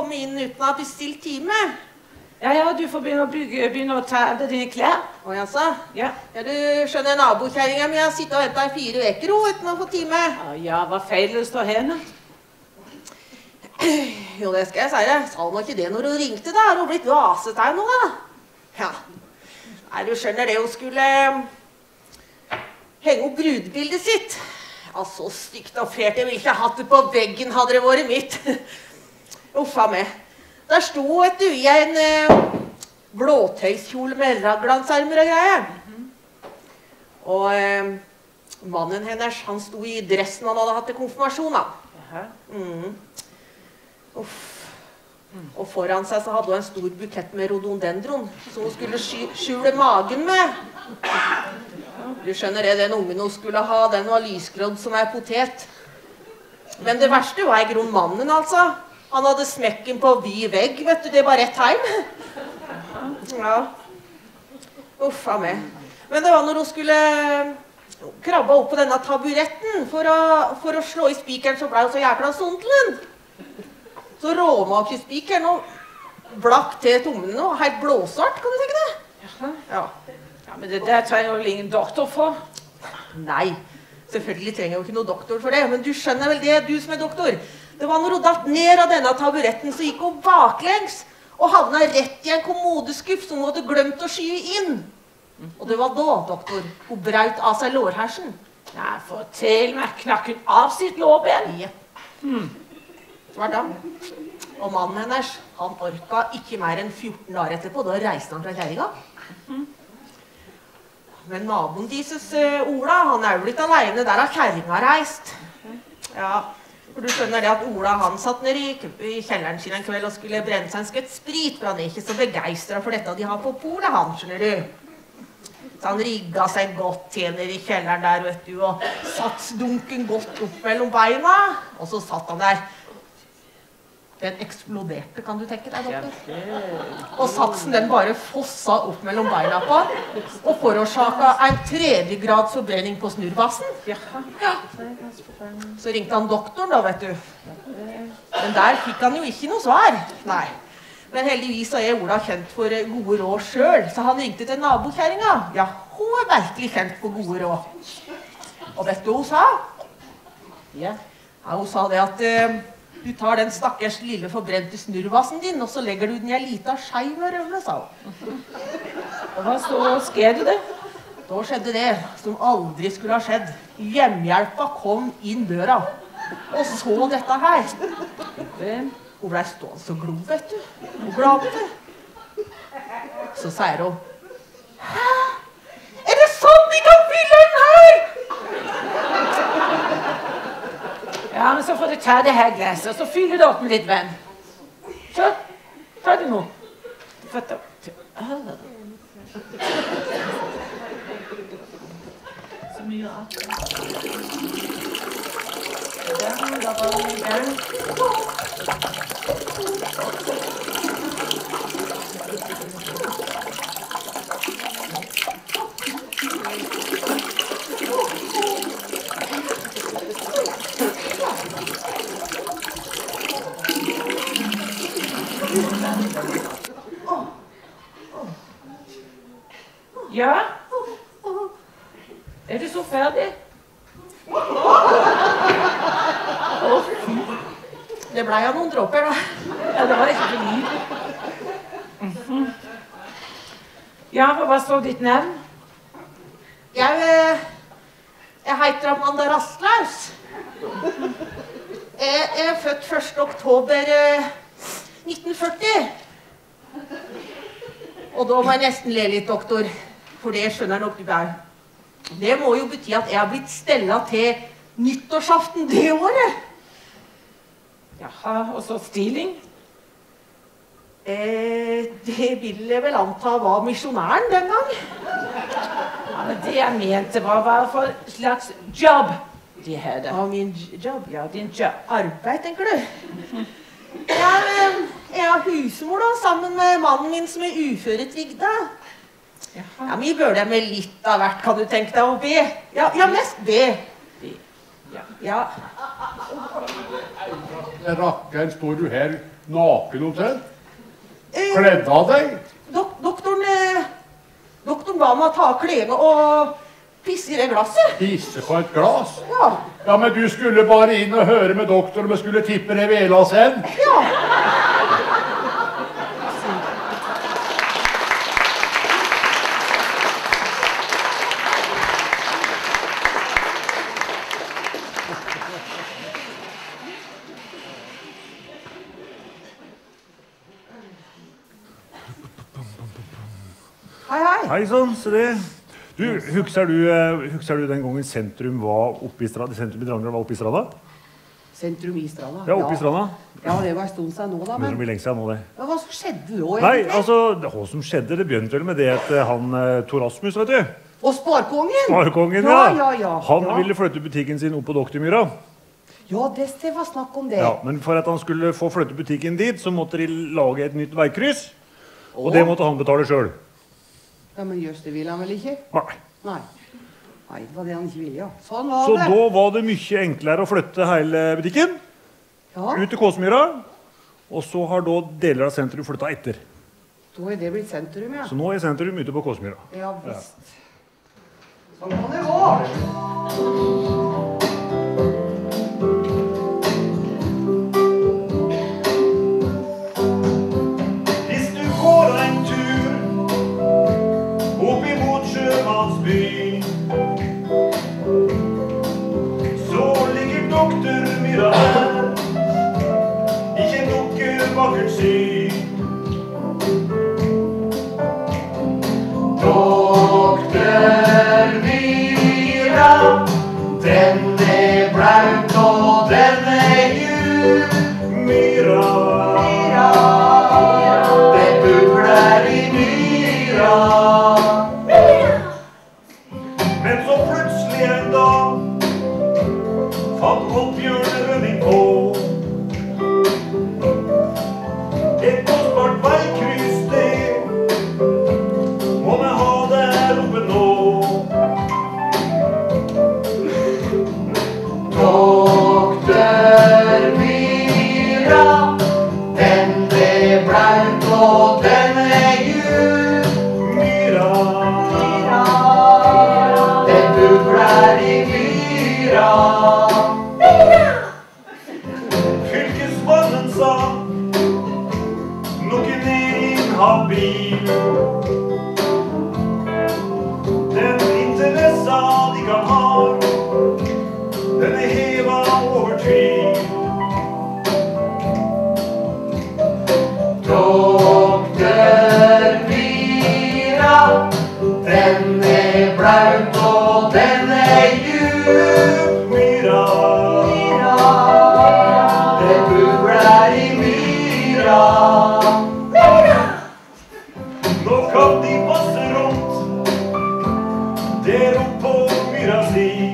komme inn uten å ha bestilt time. Ja, ja, du får begynne å, bruke, begynne å ta av deg dine klær. Å jaså? Ja. ja, du skjønner, nabokjerringa mi har sittet og venta i fire uker uten å få time. Ja, ja, hva feil det står her, da? Jo, det skal jeg si deg. Sa hun ikke det når hun ringte, da? Har hun blitt vasete nå, da? Ja. Nei, du skjønner det, hun skulle eh, henge opp brudebildet sitt. Ja, så stygt og fælt. Jeg ville ikke hatt det på veggen, hadde det vært mitt. Uff a meg. Der sto, vet du, i en eh, blåtøyskjole med raglansermer og greier. Og eh, mannen hennes, han sto i dressen han hadde hatt til konfirmasjon, da. Mm. Uff. Og foran seg så hadde hun en stor bukett med rododendron som hun skulle skjule magen med. Du skjønner det, den ungen hun skulle ha, den var lysgrådd som ei potet. Men det verste var i grunnen mannen, altså. Han hadde smekken på vid vegg, vet du. Det var rett heim. Ja. Uff a meg. Men det var når hun skulle krabbe opp på denne taburetten for å, for å slå i spikeren, så ble hun så jækla sondelen. Så råma opp i spikeren og blakk til tommelen og helt blåsvart, kan du tenke deg? Ja. Ja, Men det der trenger vel ingen doktor for? Nei, selvfølgelig trenger jeg jo ikke noe doktor for det, men du skjønner vel det, du som er doktor. Det var når hun datt ned av denne taburetten, så gikk hun baklengs og havna rett i en kommodeskuff som hun hadde glemt å skyve inn. Og det var da, doktor, hun braut av seg lårhersen. Nei, fortell meg, knakk hun av sitt lårben? Hmm. Det var da. Og mannen hennes, han orka ikke mer enn 14 dager etterpå. Da reiste han fra kjerringa. Men naboen deres, Ola, han er jo blitt aleine. Der har kjerringa reist. Ja, for du skjønner det at Ola han satt nede i, kjelleren sin en kveld og skulle brenne seg en skvett sprit, for han er ikke så begeistra for dette de har på polet, han, skjønner du. Så han rigga seg godt til nede i kjelleren der, vet du, og satt dunken godt opp mellom beina. Og så satt han der. Den eksploderte, kan du tenke deg, doktor. Og satsen den bare fossa opp mellom beina på han, og forårsaka en tredjegrads forbrenning på snurrbassen. Ja. Så ringte han doktoren, da, vet du. Men der fikk han jo ikke noe svar. Nei. Men heldigvis er Ola kjent for gode råd sjøl, så han ringte til nabokjerringa. Ja, hun er virkelig kjent for gode råd. Og vet du hva hun sa? Ja. Hun sa det at eh, du tar den stakkars lille forbrente snurrbassen din, og så legger du den i ei lita skei med rømme, sa hun. Og så skjedde det? Da skjedde det som aldri skulle ha skjedd. Hjemmehjelpa kom inn døra og så dette her. Hun blei stående så glo, vet du. Hun glamte. Så sier hun Hæ? Er det sånn vi kan fylle den her? Ja, men så får du ta det her glasset, og så fyller du opp med litt vann. Så, ta det nå. Da- Ah. Så mye rart. Der, der var den i gang. Ja? Er du så ferdig? Det blei av noen dråper, da. Ja, det var ikke lyd. Ja, hva står ditt navn? Jeg, eh, jeg heter Amanda Rastlaus. Jeg er født 1. oktober eh, 1940. Og da må jeg nesten le litt, doktor. For det skjønner nok du er. Det må jo bety at jeg har blitt stella til nyttårsaften det året. Jaha, og så stiling? Eh, det vil jeg vel anta var misjonæren den gang. Ja, men det jeg mente var hva for slags job de hadde. Ja, min job? Ja, din job. Arbeid, tenker du? Ja, men jeg er husmor da, sammen med mannen min som er uføretrygda. Ja, vi bør det med litt av hvert, kan du tenke deg, å be. Ja, ja mest be. Ja. Rakkeren, står du her naken omtrent? Kledd av deg? Dok doktoren, eh, doktoren ba meg ta av klærne og pisse i det glasset. Pisse på et glass? Ja. Ja, men du skulle bare inn og høre med doktoren om jeg skulle tippe det vela sen. ja. Hei, sann, se det. Du, husker du, eh, husker du den gangen sentrum var oppe i strada? Sentrum i Drangedal var oppe i strada? Sentrum i stranda. Ja, oppe i stranda. Ja, det var en stund siden nå, da. Men, Men siden nå, det. ja, hva som skjedde da, Nei, altså, det hva som skjedde, det begynte vel med det at eh, han eh, Tor Rasmus, vet du. Og Sparkongen? Sparekongen, ja. ja. Ja, ja, Han ville flytte butikken sin opp på Doktormyra. Ja, det, var snakk om det. Ja, men for at han skulle få flytte butikken dit, så måtte de lage et nytt veikryss. Og det måtte han betale sjøl. Ja, Men jøss, det vil han vel ikke? Nei. Nei. Nei, det var det han ikke ville, ja. Sånn var Så det. da var det mye enklere å flytte hele butikken Ja. ut til Kåsmyra. Og så har da deler av sentrum flytta etter. Da er det blitt sentrum, ja. Så nå er sentrum ute på Kåsmyra. Ja visst. Sånn kan det gå. Er see.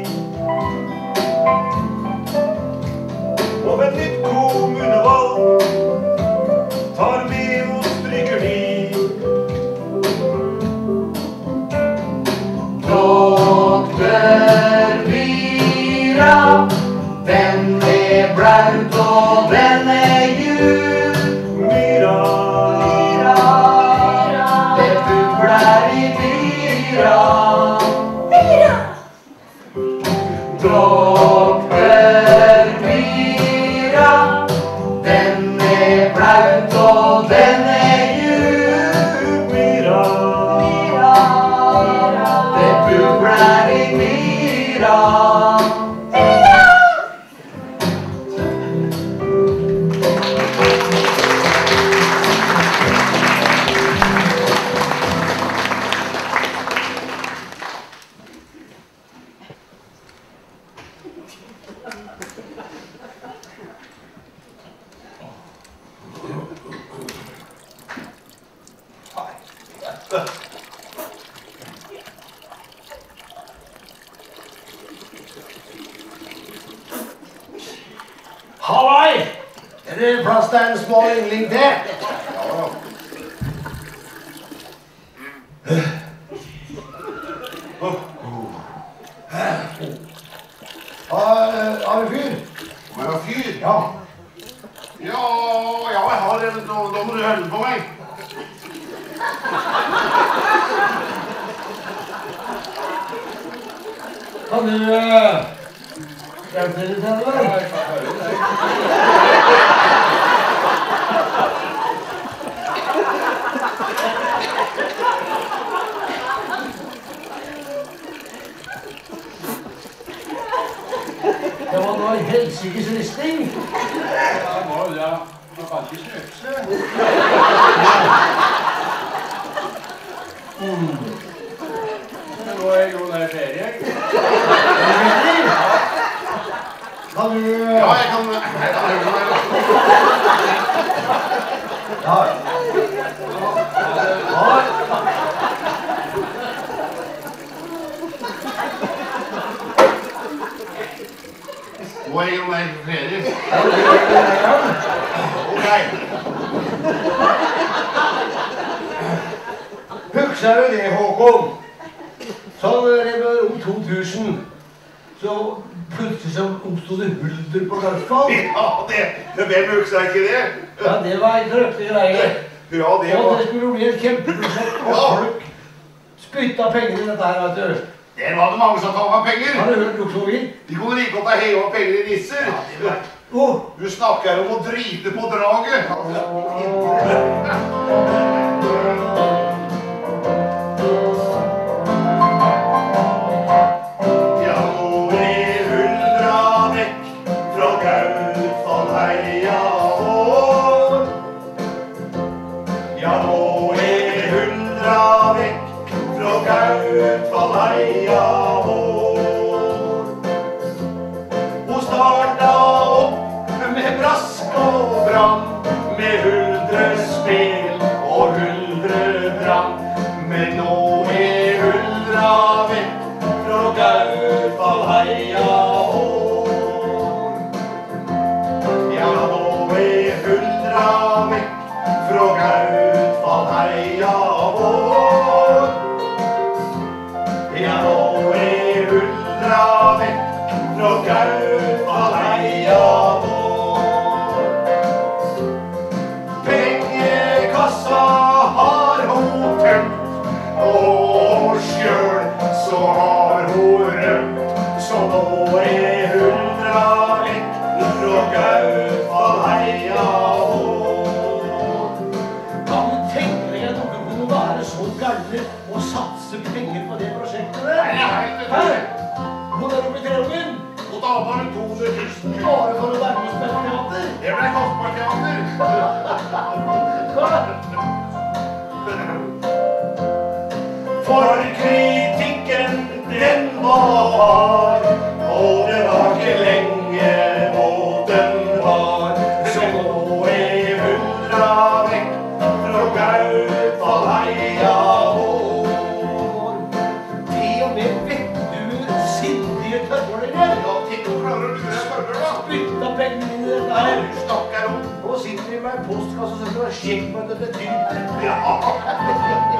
Oh,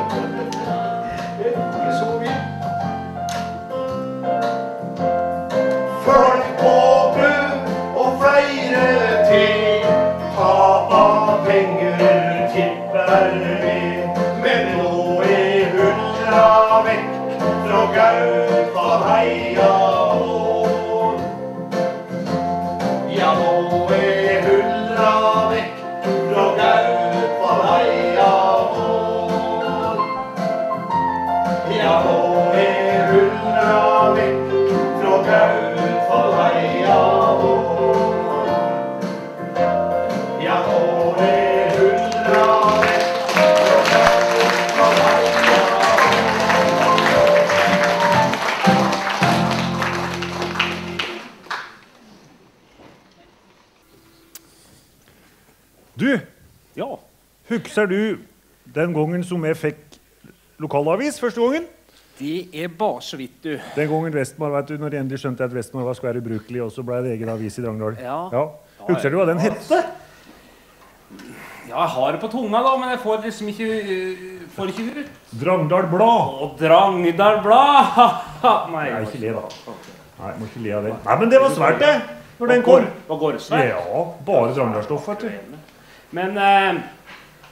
den gangen som jeg fikk lokalavis første gangen. Det er bare så vidt, du. Den gangen Vestmar, vet du, når jeg endelig skjønte at Vestmar var skvær ubrukelig, og så ble det egen avis i Drangedal. Ja. Ja. Husker du hva den het? Ja, jeg har det på tunga, da, men jeg får liksom ikke eh, får ikke ut. Drangdal Blad. Å, Drangdal Blad! Nei, Nei, ikke le, da. Nei, jeg må ikke le av det. Nei, men det var svært, det. Når den kom. Var svært? Ja. Bare Drangdalsstoff, vet du. Men uh,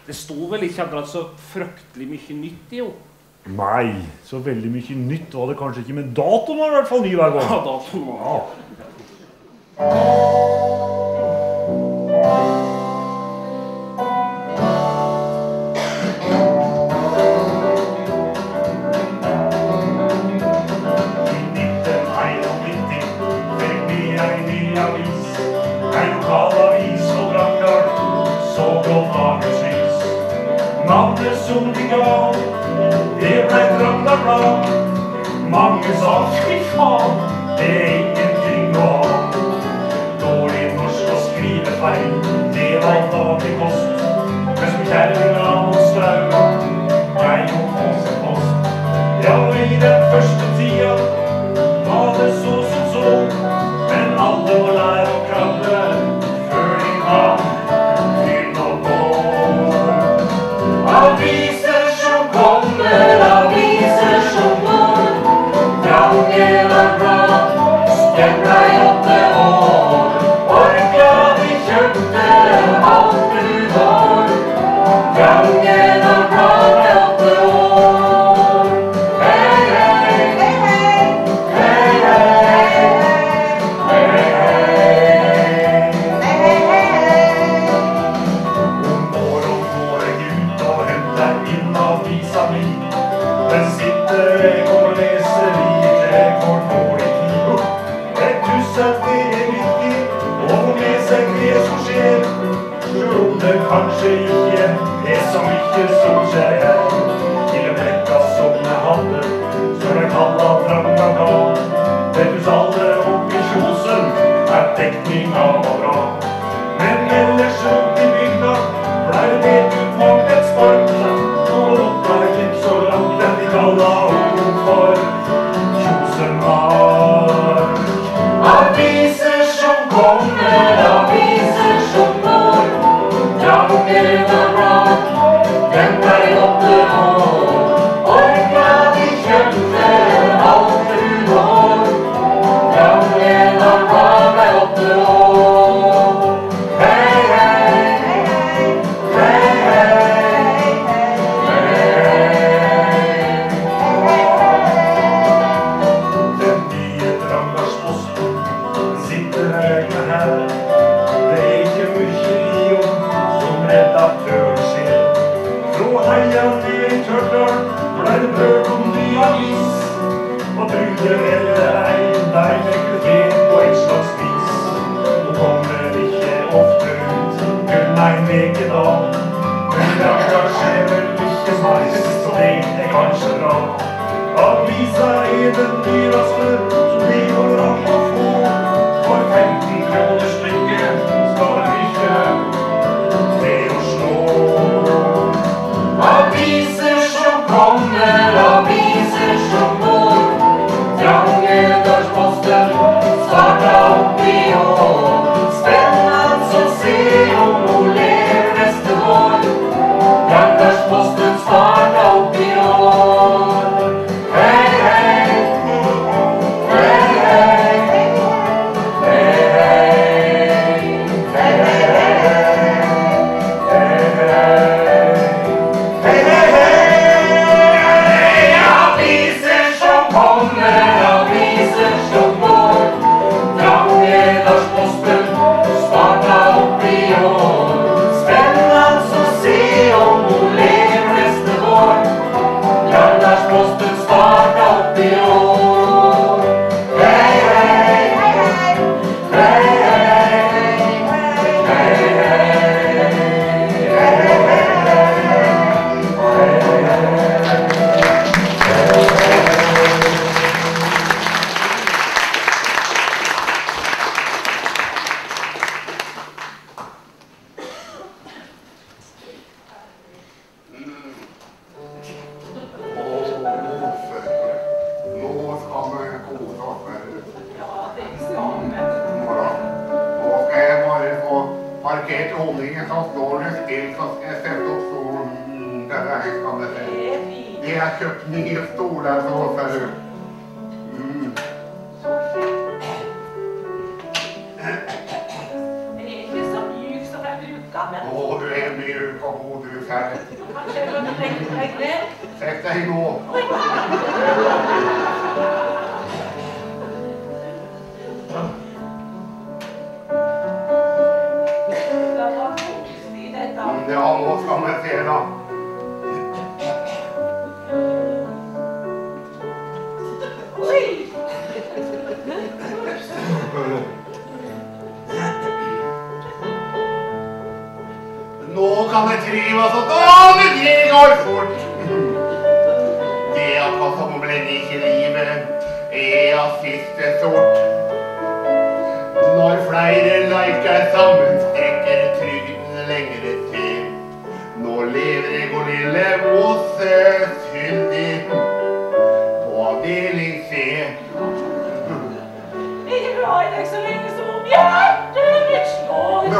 det sto vel ikke akkurat så fryktelig mye nytt i henne? Nei, så veldig mye nytt var det kanskje ikke, men datoen var i hvert fall ny hver gang. Ja, datoen var. Ja. Navnet som de ga, det blei Trøndelag. Mange sa fy faen, det er ingenting å ha. Dårlig norsk og skrivefeil, det var daglig kost. Men som kjerringa hos Straumen, jeg og Åse Post, ja, i den første så mye som skjer her. Til en rekka som jeg hadde, står en kalla trangagal. Deres alle opp i kjosen er dekninga bra. Men ellers rundt i bygda blei det fram. Avisa er den nyraste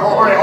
glory.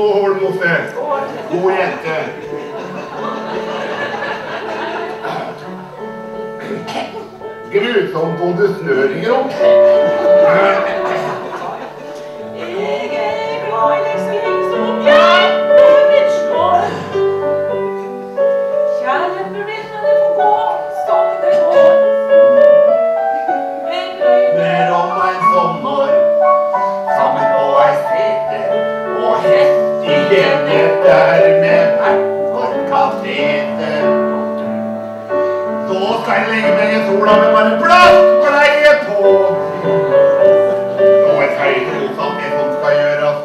Skål, Holmoffe. God jente. Grusomt både snør i meg det bare plastbleie på. Og et høyt ros at det som skal gjøres,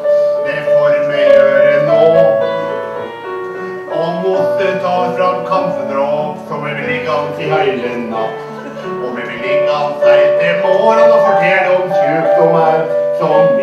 det får vi gjøre nå. Og måtte ta fram kampedråp, så vi vil ligge an til hele natt. Og vi vil ligge an seg til morgen og fortelle om sjukdommer som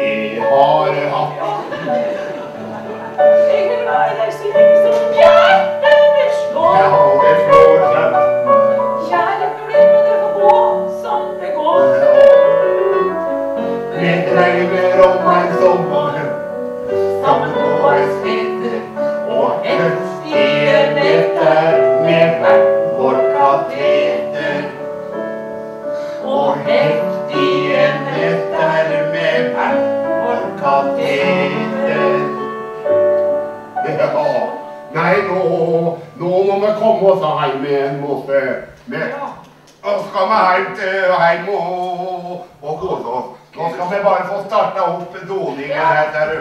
komme oss hjem igjen, Mosse. Og skal vi hjem, til, hjem og, og kose oss. Nå skal vi bare få starta opp doningen her, ser du.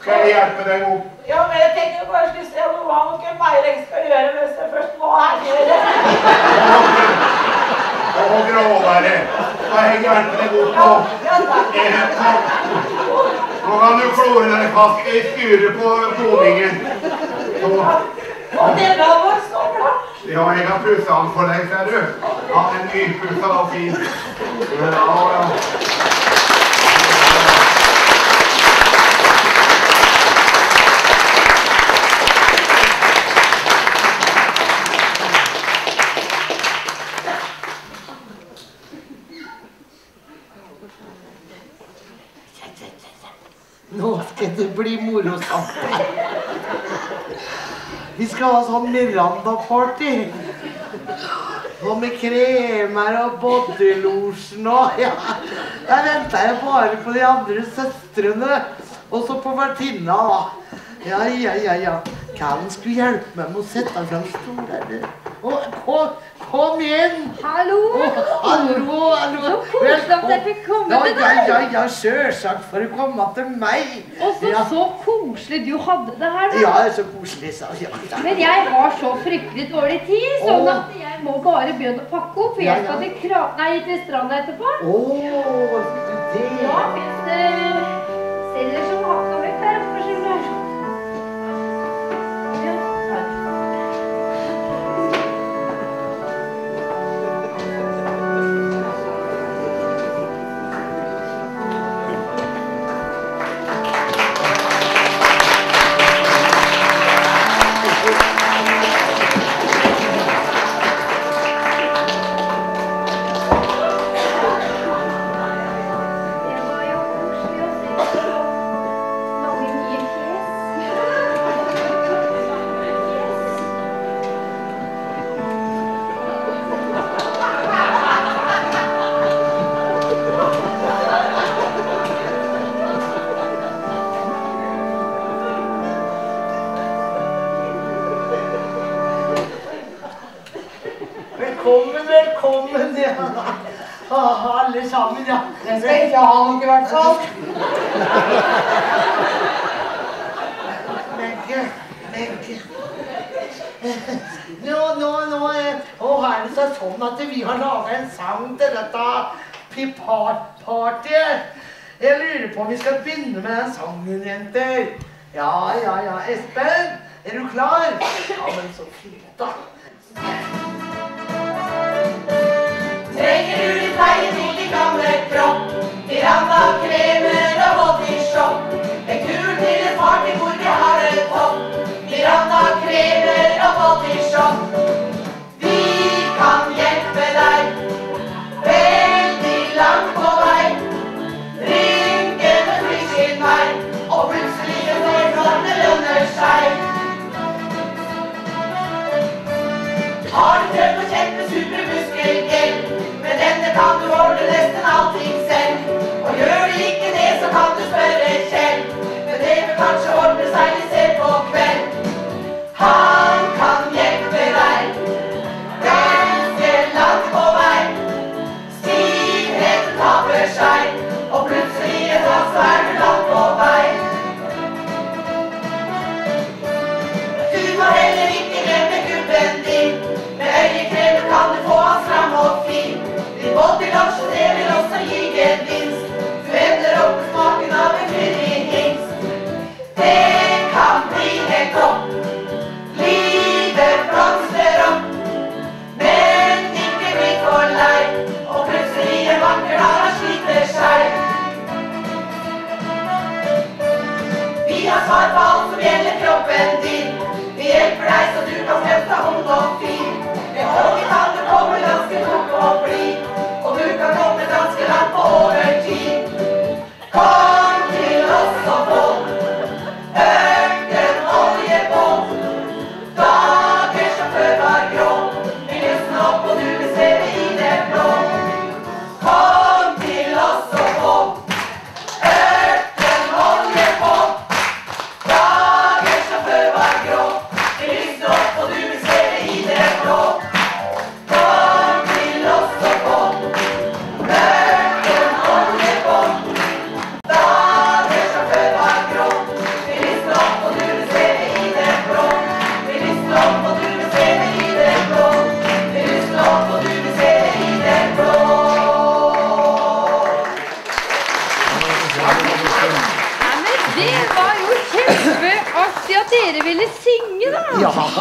Skal vi hjelpe deg opp? Ja, men jeg tenkte bare skulle se hva noe Meiring skal gjøre hvis jeg først må her Og gråvære. Skal jeg hjelpe deg opp nå? Nå- kan du klore deg fast i skuret på doningen. Så. Og denne var så Ja, jeg har pussa den for deg, ser du. Han er nypussa og fin. Ja, ja. Nå skal det bli morosamt her. Vi skal ha sånn Miranda-party. Og med kremer og bodylosjen og ja. Der venter jeg bare på de andre søstrene. Og så på vertinna, da. Ja, ja, ja, ja. Kan skulle hjelpe meg med å sette fram stolene. Kom, kom igjen! Hallo! hallo, hallo! Så koselig at jeg fikk komme ja, til ja, deg. ja, ja, sjølsagt for å komme til meg. Og så ja. så koselig du hadde det her, da. Ja, så koselig, sa ja, ja. Men jeg har så fryktelig dårlig tid, sånn oh. at jeg må bare begynne å pakke opp. For Ja, jeg skal til, Kra nei, til stranda etterpå. Åh, det Ja, hvis, det selger som hakka Jeg skal ikke ha noe i hvert fall. Wenche, Wenche. Nå, nå, nå eh, og er det seg sånn at vi har laga en sang til dette pipar-partyet. Jeg lurer på om vi skal begynne med den sangen, jenter. Ja, ja, ja. Espen, er du klar? Ja, men så fint, da. Trenger du litt din propp. Piranha kremer og bodyshop. En tur til en party hvor vi har det topp. Piranha kremer og bodyshop. Vi kan hjelpe deg veldig langt på vei. Rynkene flyr sin vei, og plutselig går når det lønner seg. Har dere kan du ordne nesten allting selv. Og gjør du ikke det, så kan du spørre Kjell. Men det vil kanskje ordne seg litt selv på kveld. Han kan hjelpe. som gir gevinst. Svevner opp smaken av en krydrig hingst. Det kan bli helt topp. Livet blomstrer opp. Men ikke bli for lei, og plutselig en vakker dag han sliter seg. Vi har svar på alt som gjelder kroppen din. Vi hjelper deg så du kan fremstå ung og fin. Det holder ikke an, det kommer ganske fort å bli. Scelta come tasche la poesia.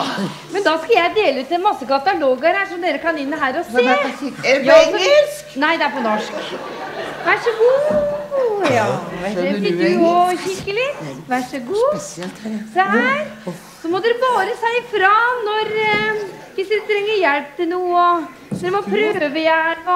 Men da skal jeg dele ut en masse kataloger her, som dere kan inn her og se. Er det på engelsk? Nei, det er på norsk. Vær så god. Ja, vil du òg kikke litt? Vær så god. Se her. Så må dere bare si ifra når eh, hvis dere trenger hjelp til noe. og Dere må prøve hjelp.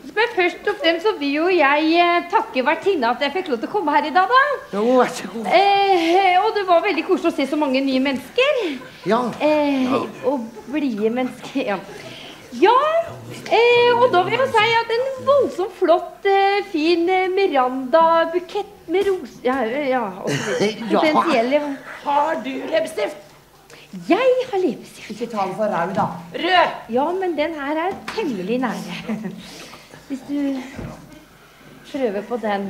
Men Først og fremst så vil jo jeg eh, takke vertinna at jeg fikk lov til å komme her i dag. da. Jo, vær så god. Eh, og det var veldig koselig å se så mange nye mennesker. Ja. Eh, og blide mennesker. Ja. ja eh, og da vil jeg si at en voldsomt flott, eh, fin eh, Miranda-bukett med roser Ja, ja. Ja. Har du leppestift? Jeg har leppestift. Ikke ta den for rød, da. Rød! Ja, men den her er temmelig nære. Hvis du prøver på den.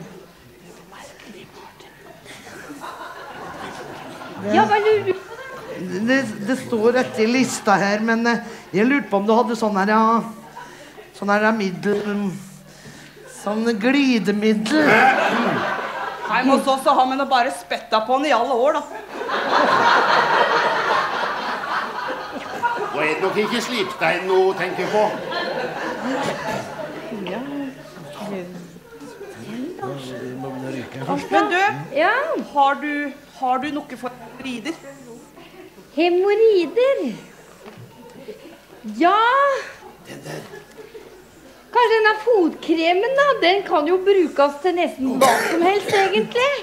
Det, Ja, hva lurer du på? Det, det står etter i lista her, men eh, jeg lurte på om du hadde sånn her, ja Sånn her middel Sånn glidemiddel. Nei, hos oss så har vi nå bare spytta på den i alle år, da. Og er det nok ikke slipstein å tenker på? Ja. Men du, Ja. har du, har du noe for hemoroider? Hemoroider? Ja Kanskje denne fotkremen, da. Den kan jo brukes til nesten hva som helst, egentlig.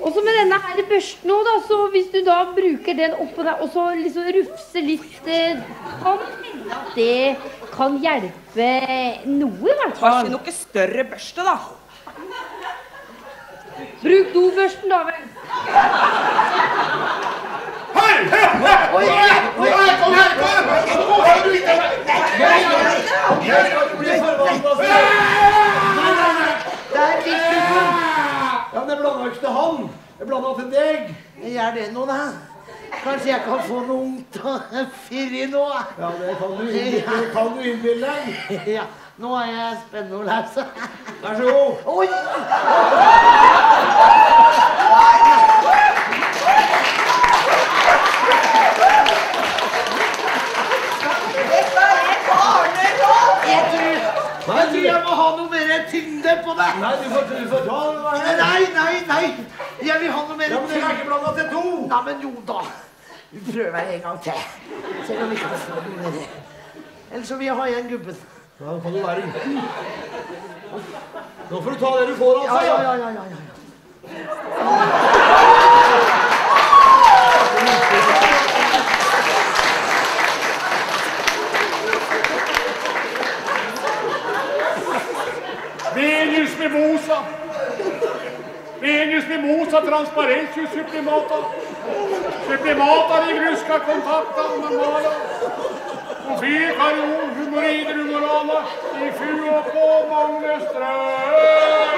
Og så med denne her børsten òg, da. Så hvis du da bruker den oppå der, og så liksom rufser litt eh, Kan hende at det kan hjelpe noe, i hvert Har fall. ikke noe større børste, da. Bruk dobørsten, da vel. Hei! Hei! Hei! Oi, oi, oi, kom her! Kom her! Kom her! Du ikke Der gikk du på. Ja, men jeg blanda ikke til han. Jeg blanda til deg. Gjør det noe, da? Kanskje jeg kan få noe ungt og fyrig nå? Ja, det kan du kan du innbille deg. Ja, nå er jeg spennende å lese. Vær så god. Oi! Er! Jeg tror, jeg tror jeg må ha noe mer tyngde på det. Nei, du får, du får er det? Nei, nei, nei. Jeg vil ha noe mer Ja, men er ikke blanda til to. Nei, men jo da. Vi prøver en gang til. Selv om vi ikke får noe mer. Ellers så vil jeg ha igjen gubben. Ja, det kan du være uten. Nå får du ta det du får, Ja, altså. ja, ja, ja, ja, ja. Venus mimosa. Venus mimosa transparentius. Sublimata de brusca contacta normala. Confie karion humoride humorala i fu og på mange strømmer.